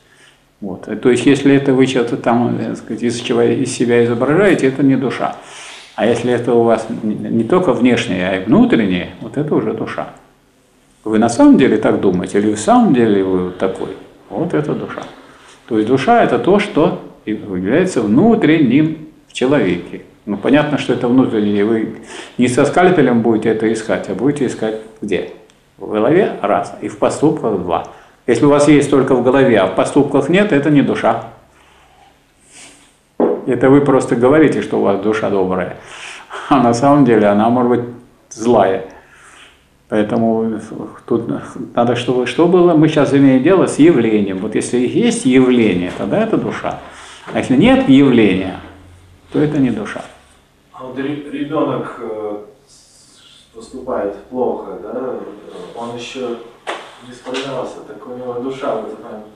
Вот. То есть, если это вы что-то там, так сказать, из, из себя изображаете, это не душа. А если это у вас не только внешнее, а и внутреннее, вот это уже душа. Вы на самом деле так думаете, или в самом деле вы такой? Вот это душа. То есть душа – это то, что является внутренним в человеке. Ну, понятно, что это внутреннее. Вы не со скальпелем будете это искать, а будете искать где? В голове – раз, и в поступках – два. Если у вас есть только в голове, а в поступках нет, это не душа. Это вы просто говорите, что у вас душа добрая, а на самом деле она может быть злая. Поэтому тут надо, чтобы что было, мы сейчас имеем дело с явлением. Вот если есть явление, тогда это душа. А если нет явления, то это не душа. А вот ре- ребенок э, поступает плохо, да, он еще не сформировался, так у него душа в этот момент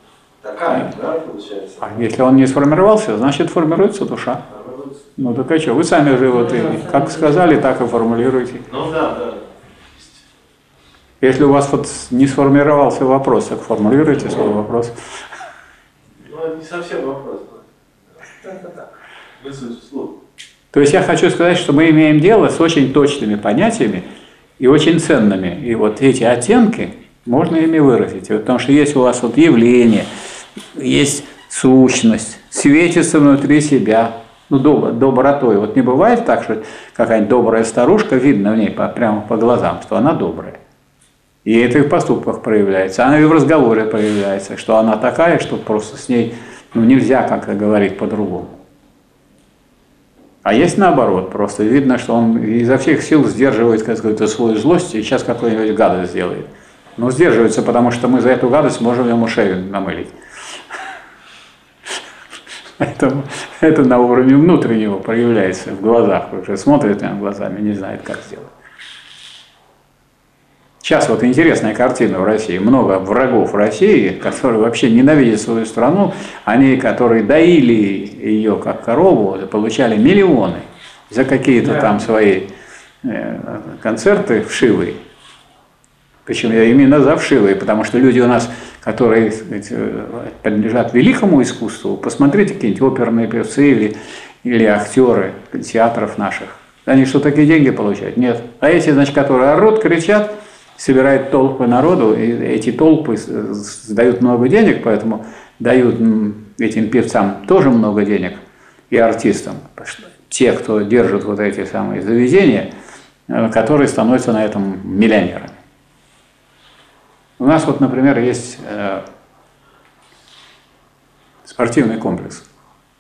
такая, да, получается? А если он не сформировался, значит формируется душа. Формируется. Ну так а что, вы сами же вот и как сказали, так и формулируете. Ну да, да. Если у вас вот не сформировался вопрос, так формулируйте свой вопрос. Ну это не совсем вопрос. Мысль вслух. То есть я хочу сказать, что мы имеем дело с очень точными понятиями и очень ценными. И вот эти оттенки можно ими выразить. Потому что есть у вас вот явление, есть сущность, светится внутри себя, ну, доб- добротой. Вот не бывает так, что какая-нибудь добрая старушка, видно в ней по- прямо по глазам, что она добрая. И это и в поступках проявляется, она и в разговоре проявляется, что она такая, что просто с ней ну, нельзя как-то говорить по-другому. А есть наоборот, просто видно, что он изо всех сил сдерживает какую-то свою злость и сейчас какую-нибудь гадость сделает. Но сдерживается, потому что мы за эту гадость можем ему шею намылить. Поэтому это на уровне внутреннего проявляется в глазах. Уже смотрит на глазами, не знает, как сделать. Сейчас вот интересная картина в России. Много врагов России, которые вообще ненавидят свою страну. Они, которые доили ее как корову, получали миллионы за какие-то да. там свои э, концерты вшивые. Причем я именно за вшивые, потому что люди у нас, которые сказать, э, принадлежат великому искусству, посмотрите какие-нибудь оперные певцы или, или актеры театров наших. Они что, такие деньги получают? Нет. А эти, значит, которые орут, кричат – собирает толпы народу, и эти толпы дают много денег, поэтому дают этим певцам тоже много денег и артистам. Те, кто держит вот эти самые заведения, э, которые становятся на этом миллионерами. У нас вот, например, есть э, спортивный комплекс.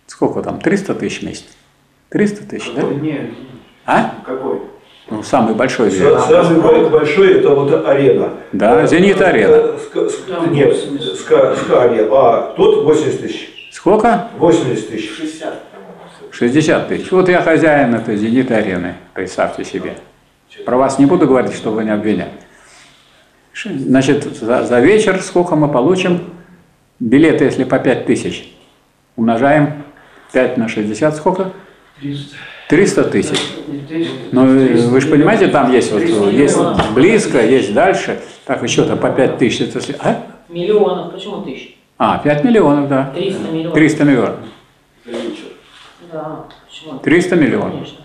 Сколько там? 300 тысяч в месяц? 300 тысяч, да? Нет. А? Какой? Ну, самый большой Са- Самый большой это вот арена. Да, Зенит арена. Ска- ска- Нет, ска, ска арена. А тут 80 тысяч. Сколько? 80 тысяч. 60. 60 тысяч. Вот я хозяин этой Зенит арены, представьте себе. Про вас не буду говорить, чтобы вы не обвиняли. Значит, за, за вечер сколько мы получим? Билеты, если по 5 тысяч, умножаем 5 на 60, сколько? 300. 300 тысяч. Не 300, Ну, 300. вы же понимаете, там есть вот, 300 есть близко, есть дальше. Так, еще-то по 5 тысяч. Это, а? Миллионов, почему тысяч? а, 5 миллионов, да. 300 миллионов. 300 миллионов. За вечер. Да, почему? 300 миллионов. Конечно.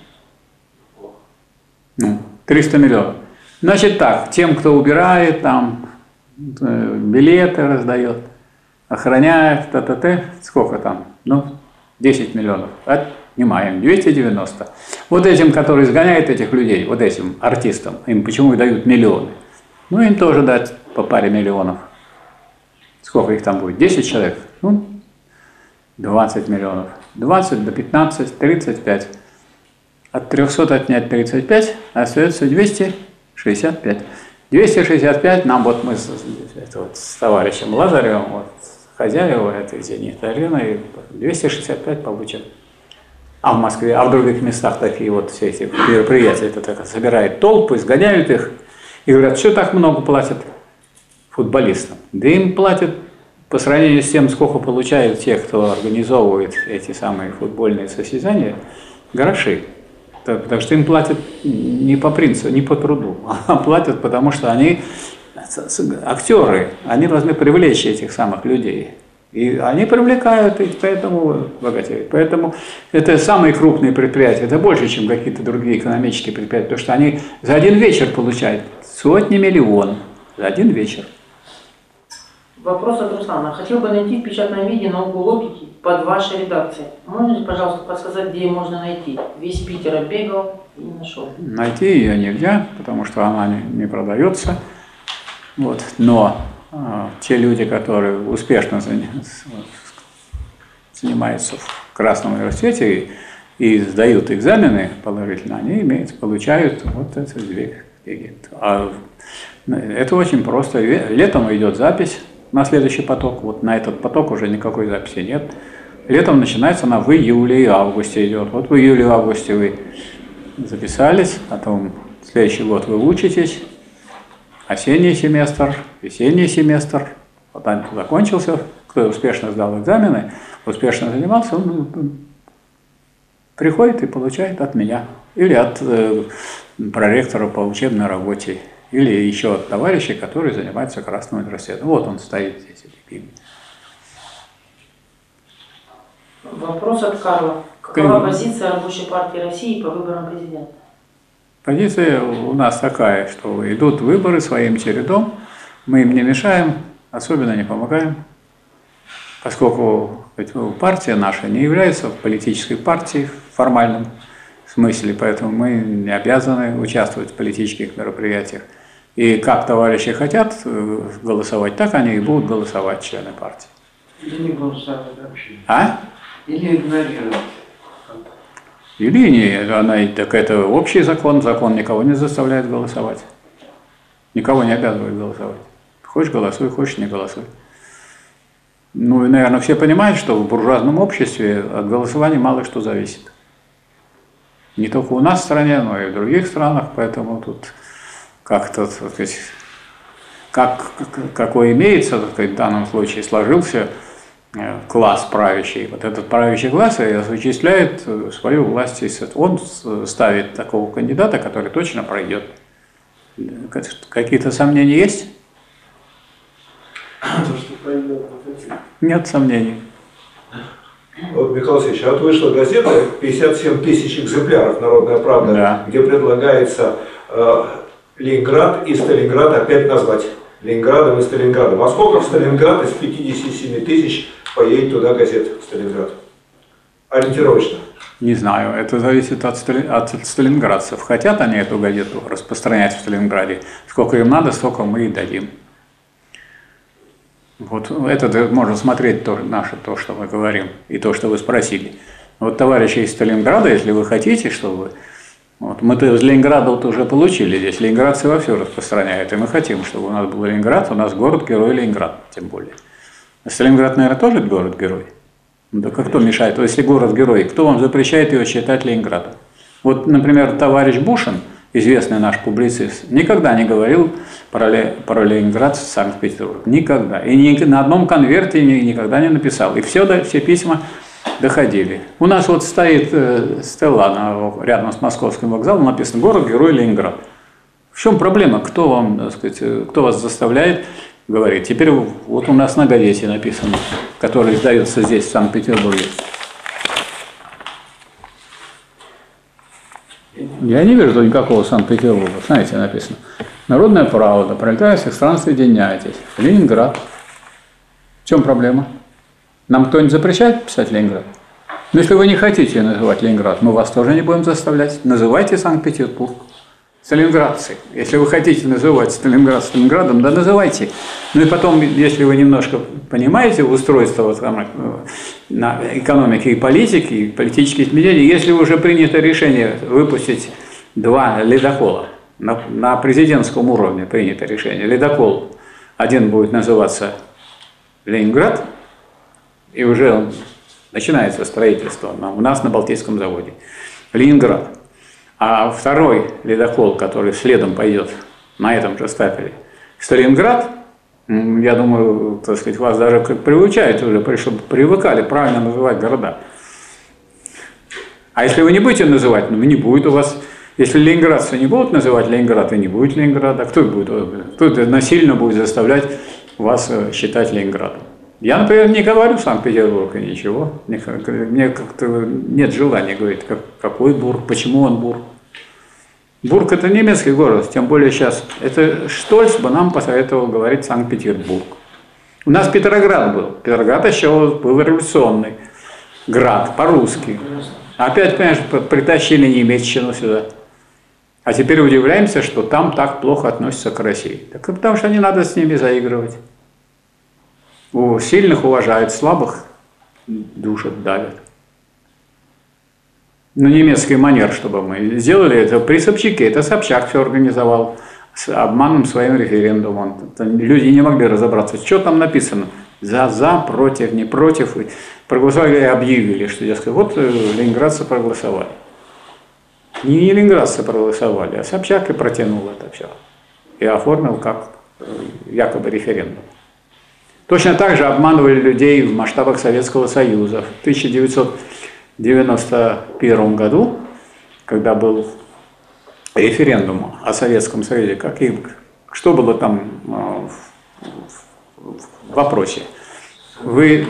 Ну, 300 миллионов. Значит так, тем, кто убирает, там, э, билеты раздает, охраняет, т-т-т, сколько там? Ну, 10 миллионов. Отнимаем, 290. Вот этим, которые изгоняют этих людей, вот этим артистам, им почему и дают миллионы? Ну, им тоже дать по паре миллионов. Сколько их там будет? 10 человек? Ну, 20 миллионов. 20 до 15, 35. От 300 отнять 35, остается 265. 265 нам вот мы с, это вот с товарищем Лазаревым, вот, хозяева этой зенит арены, 265 получим. А в Москве, а в других местах такие вот все эти мероприятия, это так, собирают толпы, изгоняют их, и говорят, что так много платят футболистам? Да им платят по сравнению с тем, сколько получают те, кто организовывает эти самые футбольные состязания, гроши. Потому что им платят не по принципу, не по труду, а платят, потому что они актеры, они должны привлечь этих самых людей. И они привлекают, и поэтому богатеют. Поэтому это самые крупные предприятия, это больше, чем какие-то другие экономические предприятия, потому что они за один вечер получают сотни миллионов за один вечер. Вопрос от Руслана. Хотел бы найти в печатном виде науку логики под вашей редакцией. Можете, пожалуйста, подсказать, где ее можно найти? Весь Питер оббегал и не нашел. Найти ее нельзя, потому что она не, не продается. Вот. Но а, те люди, которые успешно занимаются в Красном университете и, и сдают экзамены положительно, они имеют, получают вот эти две книги. А это очень просто. Ле- Летом идет запись на следующий поток. Вот на этот поток уже никакой записи нет. Летом начинается она в июле и августе идет. Вот в июле и августе вы записались, потом следующий год вы учитесь, осенний семестр, весенний семестр, вот он закончился, кто успешно сдал экзамены, успешно занимался, он ну, приходит и получает от меня или от э, проректора по учебной работе, или еще от товарищей, которые занимаются Красным университетом. Вот он стоит здесь. любимый. Вопрос от Карла. Какова Конечно. позиция рабочей партии России по выборам президента? Позиция у нас такая, что идут выборы своим чередом, мы им не мешаем, особенно не помогаем, поскольку ну, партия наша не является политической партией в формальном смысле, поэтому мы не обязаны участвовать в политических мероприятиях. И как товарищи хотят э, голосовать, так они и будут голосовать, члены партии. Или не голосовать вообще. А? Или игнорировать. Или не, она, так это общий закон, закон никого не заставляет голосовать. Никого не обязывает голосовать. Хочешь голосуй, хочешь не голосуй. Ну и, наверное, все понимают, что в буржуазном обществе от голосования мало что зависит. Не только у нас в стране, но и в других странах, поэтому тут как-то, так сказать, как, какой имеется, так сказать, в данном случае сложился э, класс правящий. Вот этот правящий класс осуществляет э, свою власть. Он ставит такого кандидата, который точно пройдет. Какие-то сомнения есть? То, Нет сомнений. Вот, Михаил Васильевич, а вот вышла газета 57 тысяч экземпляров «Народная правда», Да. где предлагается э, Ленинград и Сталинград опять назвать Ленинградом и Сталинградом. А сколько в Сталинград из 57 тысяч поедет туда газет в Сталинград? Ориентировочно. Не знаю, это зависит от, стали- от сталинградцев. Хотят они эту газету распространять в Сталинграде, сколько им надо, столько мы и дадим. Вот это можно смотреть то, наше, то, что мы говорим, и то, что вы спросили. Вот, товарищи из Сталинграда, если вы хотите, чтобы... Вот, мы-то из Ленинграда вот уже получили здесь. Ленинградцы во все распространяют, и мы хотим, чтобы у нас был Ленинград, у нас город-герой Ленинград, тем более. А Сталинград, наверное, тоже город-герой. Ну, так а кто мешает? Вот Если город-герой, кто вам запрещает его считать Ленинградом? Вот, например, товарищ Бушин, известный наш публицист, никогда не говорил про, Ле- про Ленинград Санкт-Петербург. Никогда. И ни на одном конверте ни- никогда не написал. И все, да, все письма доходили. У нас вот стоит э, стелла на- рядом с московским вокзалом, написано «Город-герой Ленинград». В чем проблема? Кто вам, так сказать, э, кто вас заставляет говорить? Теперь вот у нас на газете написано, который издается здесь, в Санкт-Петербурге. Я не вижу никакого Санкт-Петербурга. Знаете, написано. Народная правда, пролетарских стран соединяйтесь. Ленинград. В чем проблема? Нам кто-нибудь запрещает писать Ленинград? Но если вы не хотите называть Ленинград, мы вас тоже не будем заставлять. Называйте Санкт-Петербург. Сталинградцы. Если вы хотите называть Сталинград Сталинградом, да называйте. Ну и потом, если вы немножко понимаете устройство вот, там, э, на экономики и политики, и политические изменения, если уже принято решение выпустить два ледокола, на, на президентском уровне принято решение, ледокол один будет называться Ленинград, и уже начинается строительство у нас на Балтийском заводе. Ленинград. А второй ледокол, который следом пойдет на этом же стапеле, Сталинград, я думаю, так сказать, вас даже как приучают уже, чтобы привыкали правильно называть города. А если вы не будете называть, ну не будет у вас, если ленинградцы не будут называть Ленинград, и не будет Ленинграда, кто будет, кто это насильно будет заставлять вас э, считать Ленинградом? Я, например, не говорю Санкт-Петербург и ничего. Мне как- Мне как-то нет желания говорить, как- какой Бург, почему он Бург. Бург – это немецкий город, тем более сейчас. Это Штольц бы нам посоветовал говорить Санкт-Петербург. У нас Петроград был. Петроград еще был революционный град, по-русски. Опять, понимаешь, притащили немецчину сюда. А теперь удивляемся, что там так плохо относятся к России. Так потому что не надо с ними заигрывать. У сильных уважают, слабых душат, давят. Ну, немецкий манер, чтобы мы сделали это при Собчаке. Это Собчак все организовал с обманным своим референдумом. Люди не могли разобраться, что там написано. За, за, против, не против. И проголосовали и объявили, что, дескать, вот э, ленинградцы проголосовали. Не ленинградцы проголосовали, а Собчак и протянул это все. И оформил как э, якобы референдум. Точно так же обманывали людей в масштабах Советского Союза. В 1991 году, когда был референдум о Советском Союзе, как и, что было там э, в, вопросе? Вы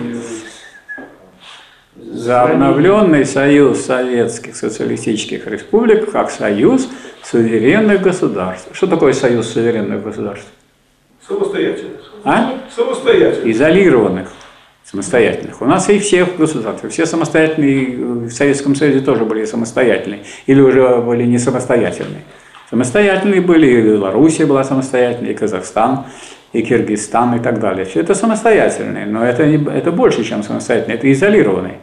за обновленный союз советских социалистических республик как союз суверенных государств. Что такое союз суверенных государств? Самостоятельно. А? Самостоятельно. изолированных, самостоятельных. У нас и всех государств, все самостоятельные, э, в Советском Союзе тоже были самостоятельные, или уже были не самостоятельные. Самостоятельные были, и Белоруссия была самостоятельной, и Казахстан, и Киргизстан и так далее. Все это самостоятельные, но это, не, это больше, чем самостоятельные, это изолированные.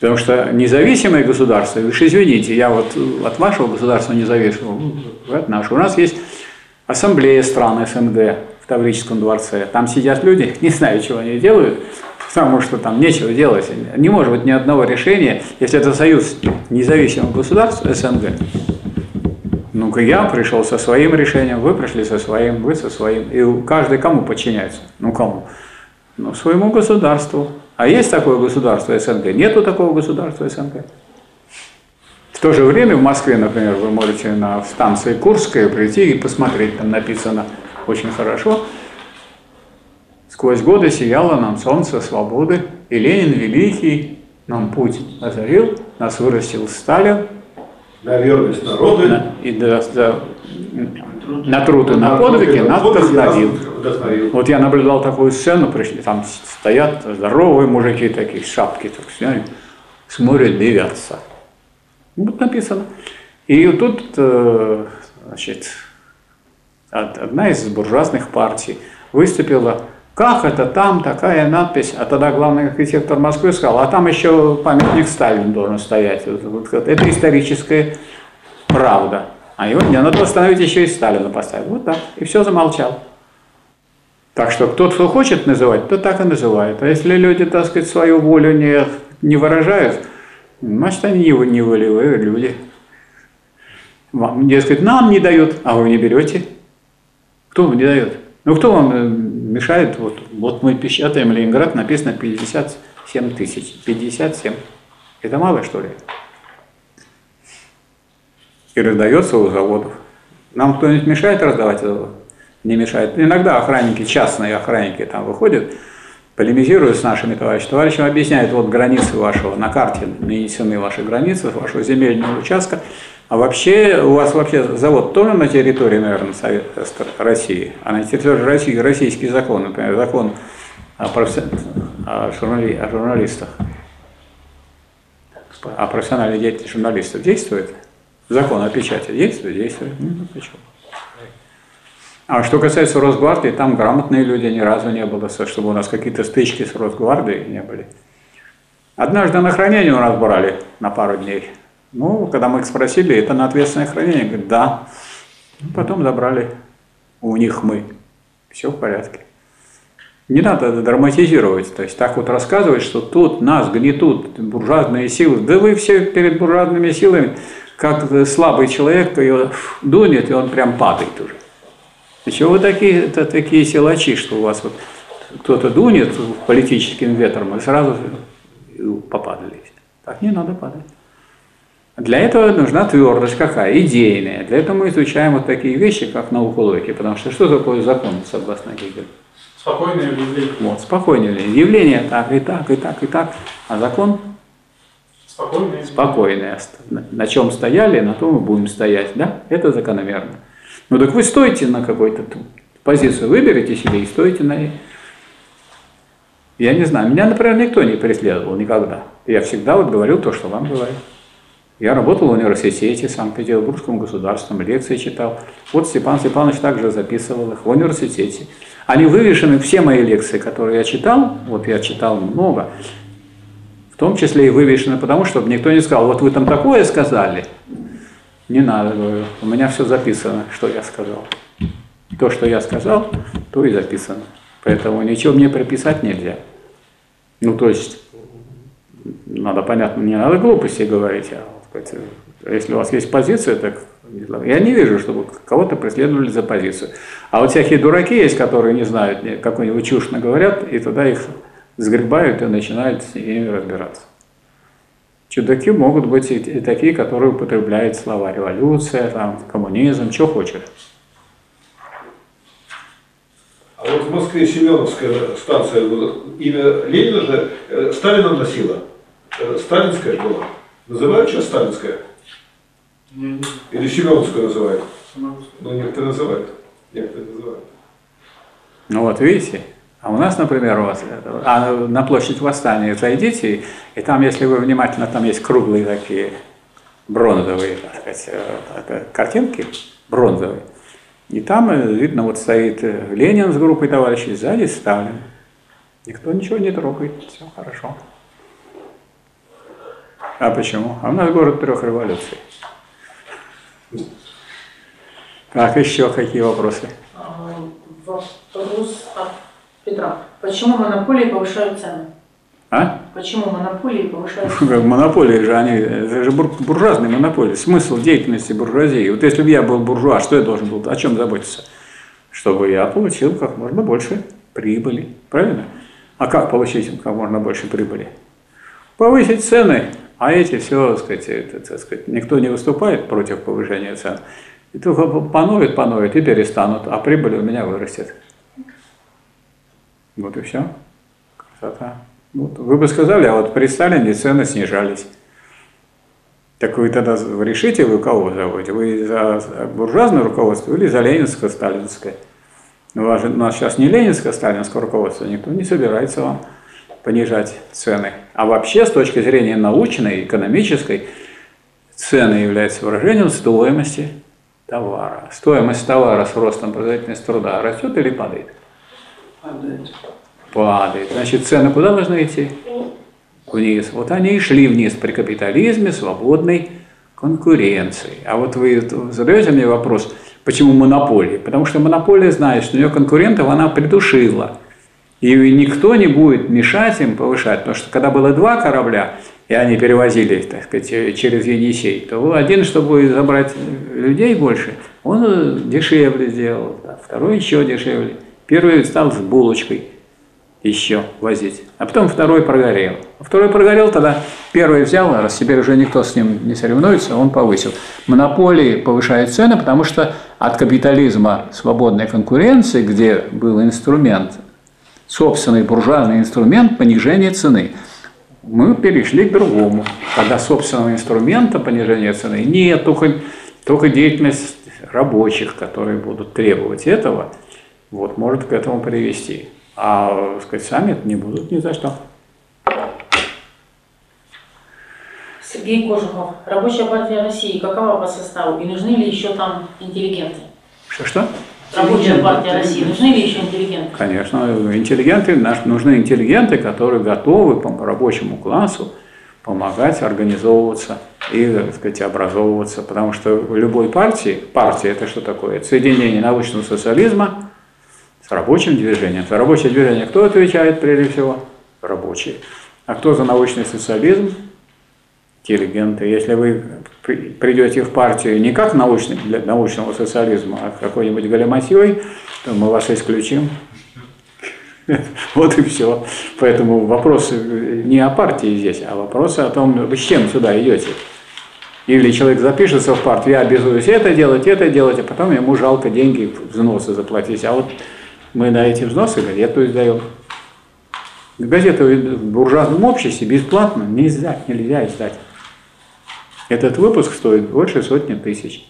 Потому что независимое государство, вы же извините, я вот от вашего государства не завишу, от нашего. У нас есть ассамблея стран СНГ в Таврическом дворце. Там сидят люди, не знаю, чего они делают, потому что там нечего делать. Не может быть ни одного решения, если это союз независимых государств СНГ. Ну-ка, я пришел со своим решением, вы пришли со своим, вы со своим. И каждый кому подчиняется? Ну, кому? Ну, своему государству. А есть такое государство СНГ? Нету такого государства СНГ. В то же время в Москве, например, вы можете на станции Курская прийти и посмотреть, там написано очень хорошо. Сквозь годы сияло нам солнце свободы, и Ленин великий нам путь озарил, нас вырастил Сталин. На верность народу. На, и да, да, на труд и на подвиги нас вдохновил. Вот я наблюдал такую сцену, пришли, там стоят здоровые мужики такие, шапки так сняли, смотрят, дивятся. Вот написано. И тут, э, значит, одна из буржуазных партий выступила, как это там такая надпись, а тогда главный архитектор Москвы сказал, а там еще памятник Сталину должен стоять. Вот, вот, это историческая правда. А его не надо восстановить еще и Сталина поставить. Вот так. И все замолчал. Так что тот, кто хочет называть, то так и называет. А если люди, так сказать, свою волю не, не выражают, значит, они не, волевые люди. Вам, дескать, нам не дают, а вы не берете. Кто вам не дает? Ну, кто вам э, мешает? Вот, вот мы печатаем Ленинград, написано 57 тысяч. 57. Это мало, что ли? И раздается у заводов. Нам кто-нибудь мешает раздавать это? Не мешает. Иногда охранники, частные охранники там выходят, полемизируют с нашими товарищами. Товарищам объясняют, вот границы вашего, на карте нанесены ваши границы, вашего земельного участка. А вообще, у вас вообще завод тоже на территории, наверное, Совет, России, а на территории России российский закон, например, закон о, о, журнали... о журналистах, о профессиональной деятельности журналистов действует? Закон о печати действует? Действует. Ну, почему? А что касается Росгвардии, там грамотные люди ни разу не было, чтобы у нас какие-то стычки с Росгвардией не были. Однажды на хранение у нас брали на пару дней. Ну, когда мы их спросили, это на ответственное хранение? Говорит, да. Ну, потом забрали у них мы. Все в порядке. Не надо драматизировать, то есть так вот рассказывать, что тут нас гнетут буржуазные силы. Да вы все перед буржуазными силами, как слабый человек, его дунет, и он прям падает уже. Чего вы такие, это такие силачи, что у вас вот кто-то дунет политическим ветром, и сразу попадали. Так не надо падать. Для этого нужна твердость какая? Идейная. Для этого мы изучаем вот такие вещи, как науку логики. Потому что что такое закон, согласно Гегелю? Спокойное явление. Вот, спокойное явление. Явление так, и так, и так, и так. А закон Спокойное. спокойное. На, на чем стояли, на том и будем стоять. Да? Это закономерно. Ну так вы стойте на какой-то позицию, выберите себе и стойте на ней. Я не знаю, меня, например, никто не преследовал никогда. Я всегда вот говорил то, что вам говорю. Я работал в университете, Санкт-Петербургском государственном, лекции читал. Вот Степан Степанович также записывал их в университете. Они вывешены, все мои лекции, которые я читал, вот я читал много, в том числе и вывешены потому, чтобы никто не сказал, вот вы там такое сказали. Не надо, говорю, у меня все записано, что я сказал. То, что я сказал, то и записано. Поэтому ничего мне приписать нельзя. Ну, то есть, надо, понятно, не надо глупости говорить, а если у вас есть позиция, так я не вижу, чтобы кого-то преследовали за позицию. А вот всякие дураки есть, которые не знают, какую-нибудь чушь наговорят, и тогда их сгребают и начинают с ними разбираться. Чудаки могут быть и такие, которые употребляют слова революция, там, коммунизм, что хочешь. А вот в Москве Семеновская станция, имя Ленина же э, Сталина носила. Э, сталинская была. Называют сейчас сталинская? Или Семеновскую называют? Ну, некоторые называют. Некоторые называют. Ну вот, видите? А у нас, например, у вас, а на площадь Восстания зайдите, и там, если вы внимательно, там есть круглые такие бронзовые, так сказать, э, картинки бронзовые. И там э, видно, вот стоит э, Ленин с группой товарищей, сзади Сталин. Никто ничего не трогает, все хорошо. А почему? А у нас город трех революций. Так, еще какие вопросы? А, Вопрос от Петра. Почему монополии повышают цены? А? Почему монополии повышают цены? Монополии же, они, это же бур- буржуазные монополии, смысл деятельности буржуазии. Вот если бы я был буржуа, что я должен был, о чем заботиться? Чтобы я получил как можно больше прибыли, правильно? А как получить как можно больше прибыли? Повысить цены, а эти все, так сказать, это, так сказать, никто не выступает против повышения цен. И только поноют, поноют и перестанут, а прибыль у меня вырастет. Вот и все. Красота. Вот. Вы бы сказали, а вот при Сталине цены снижались. Так вы тогда решите, вы кого заводите? Вы за буржуазное руководство или за ленинское, сталинское? У вас же- у нас сейчас не ленинское, сталинское руководство, никто не собирается вам понижать цены. А вообще, с точки зрения научной, экономической, цены являются выражением стоимости товара. Стоимость товара с ростом производительности труда растет или падает? Падает. Падает. Значит, цены куда должны идти? Вниз. Вот они и шли вниз при капитализме свободной конкуренции. А вот вы задаете мне вопрос, почему монополия? Потому что монополия знает, что у нее конкурентов она придушила. И никто не будет мешать им повышать. Потому что когда было два корабля, и они перевозили, так сказать, через Енисей, то один, чтобы забрать людей больше, он дешевле сделал, а второй еще дешевле. Первый стал с булочкой еще возить, а потом второй прогорел. Второй прогорел, тогда первый взял, раз теперь уже никто с ним не соревнуется, он повысил. Монополии повышают цены, потому что от капитализма свободной конкуренции, где был инструмент, собственный буржуазный инструмент понижения цены, мы перешли к другому. Когда собственного инструмента понижения цены нет, только, только деятельность рабочих, которые будут требовать этого, вот, может к этому привести. А, сказать, сами это не будут ни за что. Сергей Кожухов. Рабочая партия России какова по составу? И нужны ли еще там интеллигенты? Что-что? Рабочая партия. России. Нужны ли еще интеллигенты? Конечно, интеллигенты, наш- нужны интеллигенты, которые готовы по рабочему классу помогать организовываться и, так сказать, образовываться. Потому что в любой партии, партия это что такое? Это соединение научного социализма с рабочим движением. За рабочее движение кто отвечает прежде всего? Рабочие. А кто за научный социализм? Интеллигенты. Если вы при- придете в партию не как научный, для научного социализма, а какой-нибудь галиматьей, то мы вас исключим. Вот и все. Поэтому вопрос не о партии здесь, а вопрос о том, с чем сюда идете. Или человек запишется в партию, я обязуюсь это делать, это делать, а потом ему жалко деньги, взносы заплатить. А вот мы на эти взносы газету издаем. Газету в буржуазном обществе бесплатно нельзя, нельзя издать. Этот выпуск стоит больше сотни тысяч.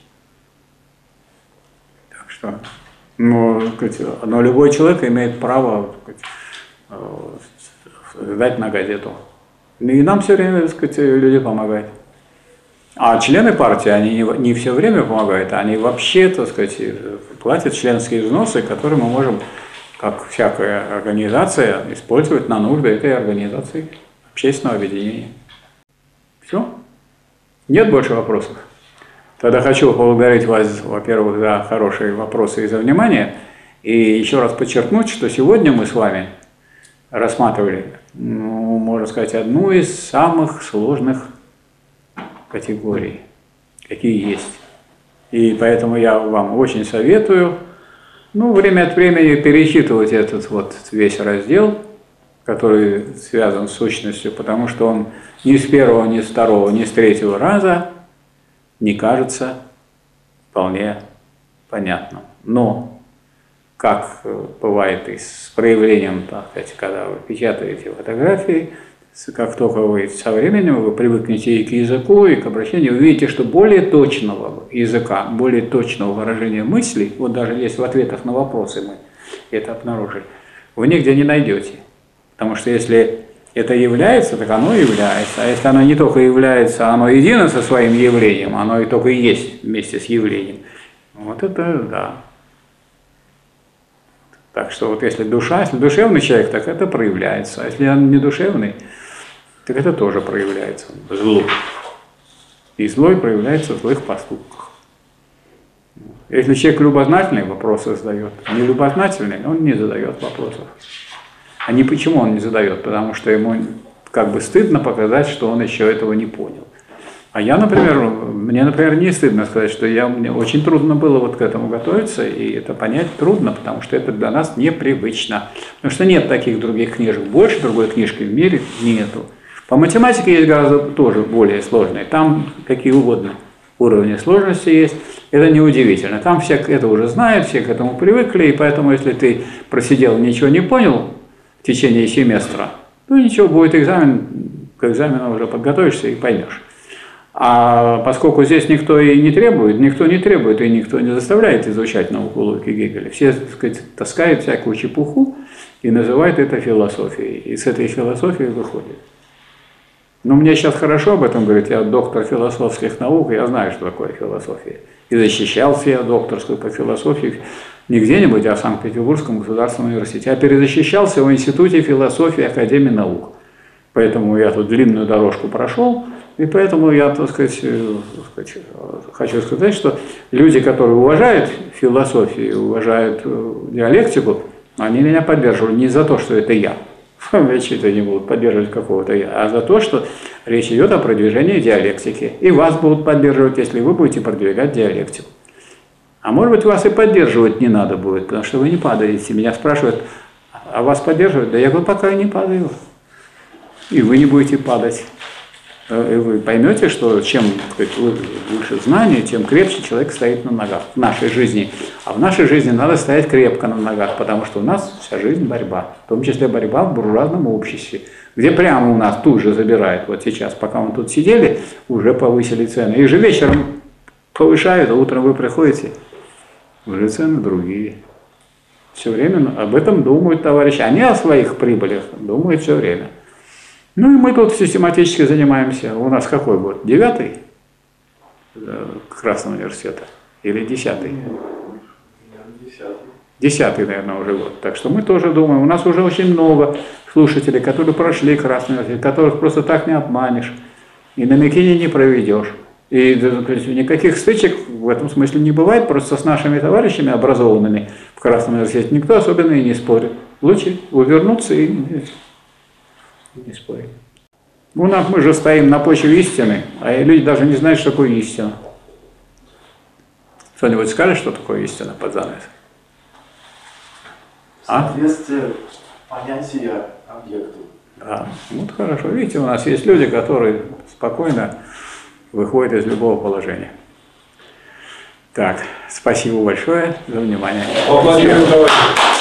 Так что, ну, но любой человек имеет право сказать, э, сдать на газету. И нам все время так сказать, люди помогают. А члены партии, они не, все время помогают, они вообще, так сказать, платят членские взносы, которые мы можем, как всякая организация, использовать на нужды этой организации, общественного объединения. Все? Нет больше вопросов? Тогда хочу поблагодарить вас, во-первых, за хорошие вопросы и за внимание. И еще раз подчеркнуть, что сегодня мы с вами рассматривали, ну, можно сказать, одну из самых сложных категорий, какие есть. И поэтому я вам очень советую, ну, время от времени перечитывать этот вот весь раздел, который связан с сущностью, потому что он ни с первого, ни с второго, ни с третьего раза не кажется вполне понятным. Но, как бывает и с проявлением, так сказать, когда вы печатаете фотографии, как только вы со временем вы привыкнете и к языку, и к обращению, вы увидите, что более точного языка, более точного выражения мыслей, вот даже есть в ответах на вопросы мы это обнаружили, вы нигде не найдете. Потому что если это является, так оно является. А если оно не только является, оно едино со своим явлением, оно и только есть вместе с явлением. Вот это да. Так что вот если душа, если душевный человек, так это проявляется. А если он не душевный, так это тоже проявляется. Зло. И злой проявляется в злых поступках. Если человек любознательный, вопросы задает. Не любознательный, он не задает вопросов. А не почему он не задает? Потому что ему как бы стыдно показать, что он еще этого не понял. А я, например, мне, например, не стыдно сказать, что я, мне очень трудно было вот к этому готовиться, и это понять трудно, потому что это для нас непривычно. Потому что нет таких других книжек. Больше другой книжки в мире нету. По математике есть гораздо тоже более сложные. Там какие угодно уровни сложности есть. Это неудивительно. Там все это уже знают, все к этому привыкли, и поэтому, если ты просидел, ничего не понял в течение семестра, ну ничего, будет экзамен, к экзамену уже подготовишься и поймешь. А поскольку здесь никто и не требует, никто не требует и никто не заставляет изучать науку логики Гегеля, все, так сказать, таскают всякую чепуху и называют это философией. И с этой философией выходит. Но мне сейчас хорошо об этом говорить, я доктор философских наук, я знаю, что такое философия. И защищался я докторскую по философии не где-нибудь, а в Санкт-Петербургском государственном университете, а перезащищался в Институте философии Академии наук. Поэтому я тут длинную дорожку прошел, и поэтому я, так сказать, э, хочу сказать, что люди, которые уважают философию, уважают э, диалектику, они меня поддерживают не за то, что это я. Речь это не будут поддерживать какого-то а за то, что речь идет о продвижении диалектики. И вас будут поддерживать, если вы будете продвигать диалектику. А может быть, вас и поддерживать не надо будет, потому что вы не падаете. Меня спрашивают, а вас поддерживают? Да я говорю, пока я не падаю. И вы не будете падать. Э, вы поймете, что чем сказать, выше знания, тем крепче человек стоит на ногах в нашей жизни. А в нашей жизни надо стоять крепко на ногах, потому что у нас вся жизнь борьба, в том числе борьба в буржуазном обществе, где прямо у нас тут же забирают. Вот сейчас, пока мы тут сидели, уже повысили цены. И же вечером повышают, а утром вы приходите, уже цены другие. Все время об этом думают товарищи. Они о своих прибылях думают все время. Ну и мы тут систематически занимаемся. У нас какой год? Девятый э, Красного университета? Или десятый? Десятый, наверное, уже год. Так что мы тоже думаем. У нас уже очень много слушателей, которые прошли Красный университет, которых просто так не обманешь. И на не проведешь. И никаких стычек в этом смысле не бывает, просто с нашими товарищами, образованными в Красном университете, никто особенно и не спорит. Лучше увернуться и не спорить. У нас мы же стоим на почве истины, а люди даже не знают, что такое истина. Кто-нибудь скажет, что такое истина под занавес? А? Соответствие понятия объекту. Да, вот хорошо. Видите, у нас есть люди, которые спокойно выходят из любого положения. Так, спасибо большое за внимание. Спасибо, товарищ.